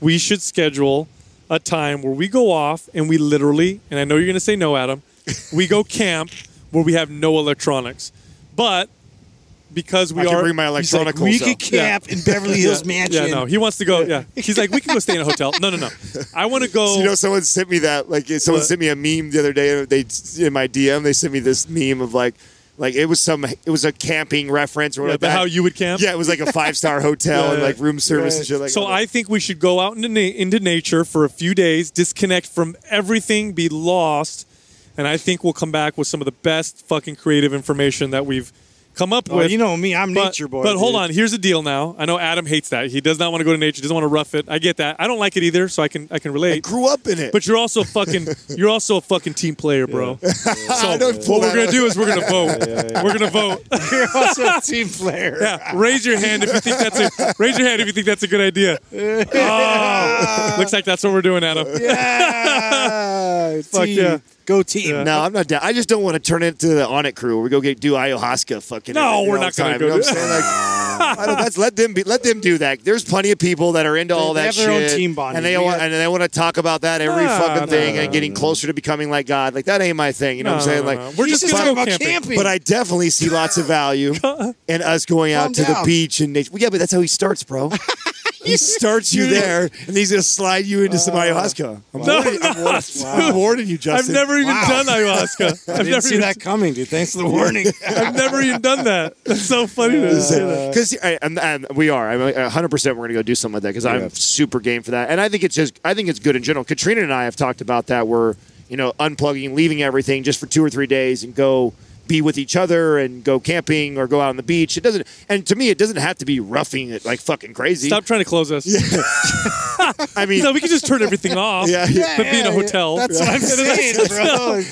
we should schedule a time where we go off and we literally, and I know you're going to say no, Adam. We go camp where we have no electronics, but because we I can are bring my He's like, electronic we could camp in Beverly Hills Mansion. Yeah, no, he wants to go. Yeah, he's like, we can go stay in a hotel. No, no, no. I want to go. You know, someone sent me that. Like, someone What? sent me a meme the other day. They in my DM, they sent me this meme of like, like it was some, it was a camping reference or whatever. but how you would camp? Yeah, it was like a five star hotel Yeah, and like room service and shit like So. I think we should go out into na- into nature for a few days, disconnect from everything, be lost, and I think we'll come back with some of the best fucking creative information that we've come up Oh, with. you know me, I'm but, nature boy. But hold dude. on, here's the deal. Now I know Adam hates that. He does not want to go to nature. Doesn't want to rough it. I get that. I don't like it either. So I can I can I relate. grew up in it. But you're also fucking you're also a fucking team player, bro. So I don't what we're gonna do is we're gonna vote. We're gonna vote. You're also a team player. Yeah, raise your hand if you think that's a raise your hand if you think that's a good idea. Oh, looks like that's what we're doing, Adam. Yeah. Fuck team. yeah. Go team. Yeah. no, I'm not down. I just don't want to turn it into the Onnit crew where we go get do ayahuasca fucking. No, we're not gonna time. go You know do- saying? Like, I don't, that's let them be. Let them do that. There's plenty of people that are into all they that have shit, their own team bonding. and they want and they want to talk about that every Nah, fucking thing nah, and getting closer to becoming like God. Like that ain't my thing. You know No, what I'm saying? like we're just talking go about camping. camping. But I definitely see lots of value in us going out Calm to the beach and nature. Well, yeah, but that's how he starts, bro. he starts you there, and he's gonna slide you into some uh, ayahuasca. I'm, No, warning, I'm, warning, I'm warning you, I've Justin. never even Wow. done ayahuasca. I I've didn't never see even, that coming, dude. Thanks for the warning. I've never even done that. That's so funny to say that. because and, and we are. I mean, uh, 100. percent We're gonna go do something like that because Yeah. I'm super game for that, and I think it's just. I think it's good in general. Katrina and I have talked about that. We're you know unplugging, leaving everything just for two or three days and go be with each other and go camping or go out on the beach. It doesn't. And to me, it doesn't have to be roughing it like fucking crazy. Stop trying to close us. I mean, No, we can just turn everything off. Yeah, yeah. But be in a Yeah, hotel. That's what I'm saying, bro.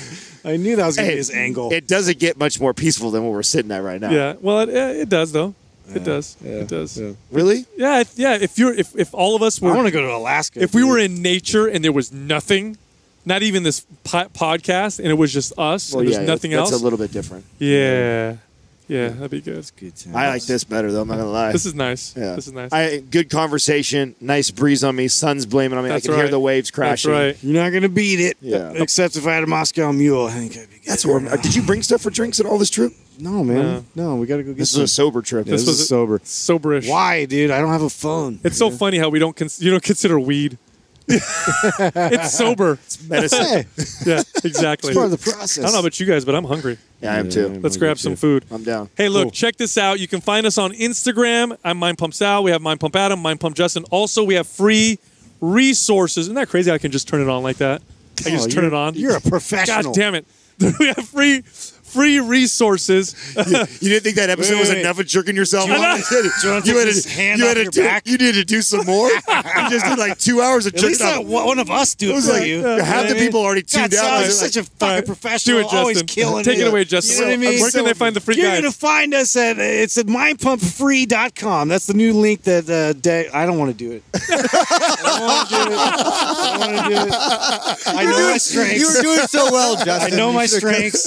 I knew that was going to Hey, be his angle. It doesn't get much more peaceful than what we're sitting at right now. Yeah. Well, it, it does though. It does. Yeah, It does. yeah. Really? Yeah, yeah. If you're, if, if all of us I were, want to go to Alaska. if we were in nature and there was nothing, not even this po- podcast, and it was just us, Well, and yeah. there's nothing that's else. a little bit different. yeah, yeah, that'd be good. Good time. I like this better though. I'm not gonna lie. This is nice. Yeah. This is nice. I, good conversation. Nice breeze on me. Sun's blaming on me. That's I can hear the waves crashing. That's right. You're not going to beat it. Yeah. Except if I had a Moscow Mule, I think I'd be good. That's where. uh, Did you bring stuff for drinks at all this trip? No, man. No, we got to go get This is a sober trip. Yeah, this, This was is a- sober. Soberish. Why, dude? I don't have a phone. It's so funny how we don't cons- you don't consider weed. it's sober. medicine. Hey, Yeah, exactly. it's part of the process. I don't know about you guys, but I'm hungry. yeah, I am too. Let's me grab too. some food. I'm down. Hey, look, Cool. check this out. You can find us on Instagram. I'm Mind Pump Sal. We have Mind Pump Adam, Mind Pump Justin. Also, we have free resources. Isn't that crazy? I can just turn it on like that. I can Oh, just turn it on. You're a professional. God damn it. we have free free resources. You didn't think that episode Wait, was wait. enough of jerking yourself Do you off? want- do you wanna take had this to- hand you had to your do- back? You needed to do some more. you just did like two hours of At jerking least off. one of us do It it, was for like, you. You know half the mean? people already God, tuned out. Sal's They're such a fucking right. professional. Do it, Always Justin. killing Take it it. away, You Justin. know what I mean? Where can they find the free You're guide? going to find us at, it's at mindpumpfree.com. That's the new link that, uh, De- I don't want to do it. I don't want to do it. I don't want to do it. I know my strengths. You were doing so well, Justin. I know my strengths.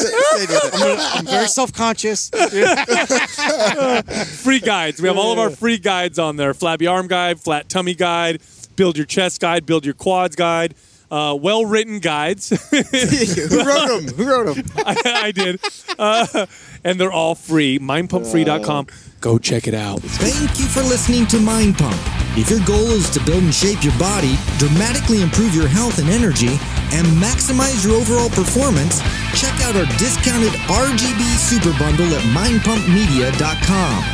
Stayed with it. I'm very self conscious. free guides. We have all of our free guides on there: flabby arm guide, flat tummy guide, build your chest guide, build your quads guide. Uh, well written guides. Who wrote them? Who wrote them? I, I did. Uh, and they're all free. Mindpumpfree.com. Go check it out. Thank you for listening to Mind Pump. If your goal is to build and shape your body, dramatically improve your health and energy, and maximize your overall performance, check out our discounted RGB Super Bundle at mindpumpmedia.com.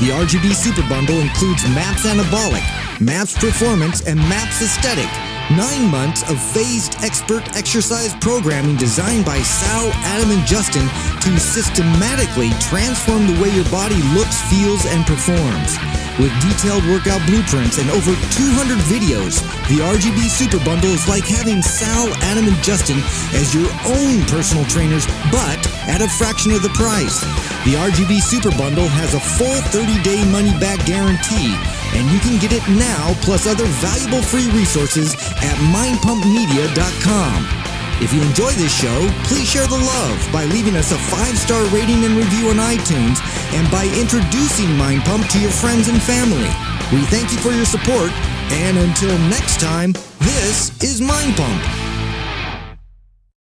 The RGB Super Bundle includes MAPS Anabolic, MAPS Performance, and MAPS Aesthetic. Nine months of phased expert exercise programming designed by Sal, Adam, and Justin to systematically transform the way your body looks, feels, and performs. With detailed workout blueprints and over 200 videos, the RGB Super Bundle is like having Sal, Adam, and Justin as your own personal trainers, but at a fraction of the price. The RGB Super Bundle has a full 30-day money-back guarantee, and you can get it now plus other valuable free resources at mindpumpmedia.com. If you enjoy this show, please share the love by leaving us a five-star rating and review on iTunes and by introducing Mind Pump to your friends and family. We thank you for your support, and until next time, this is Mind Pump.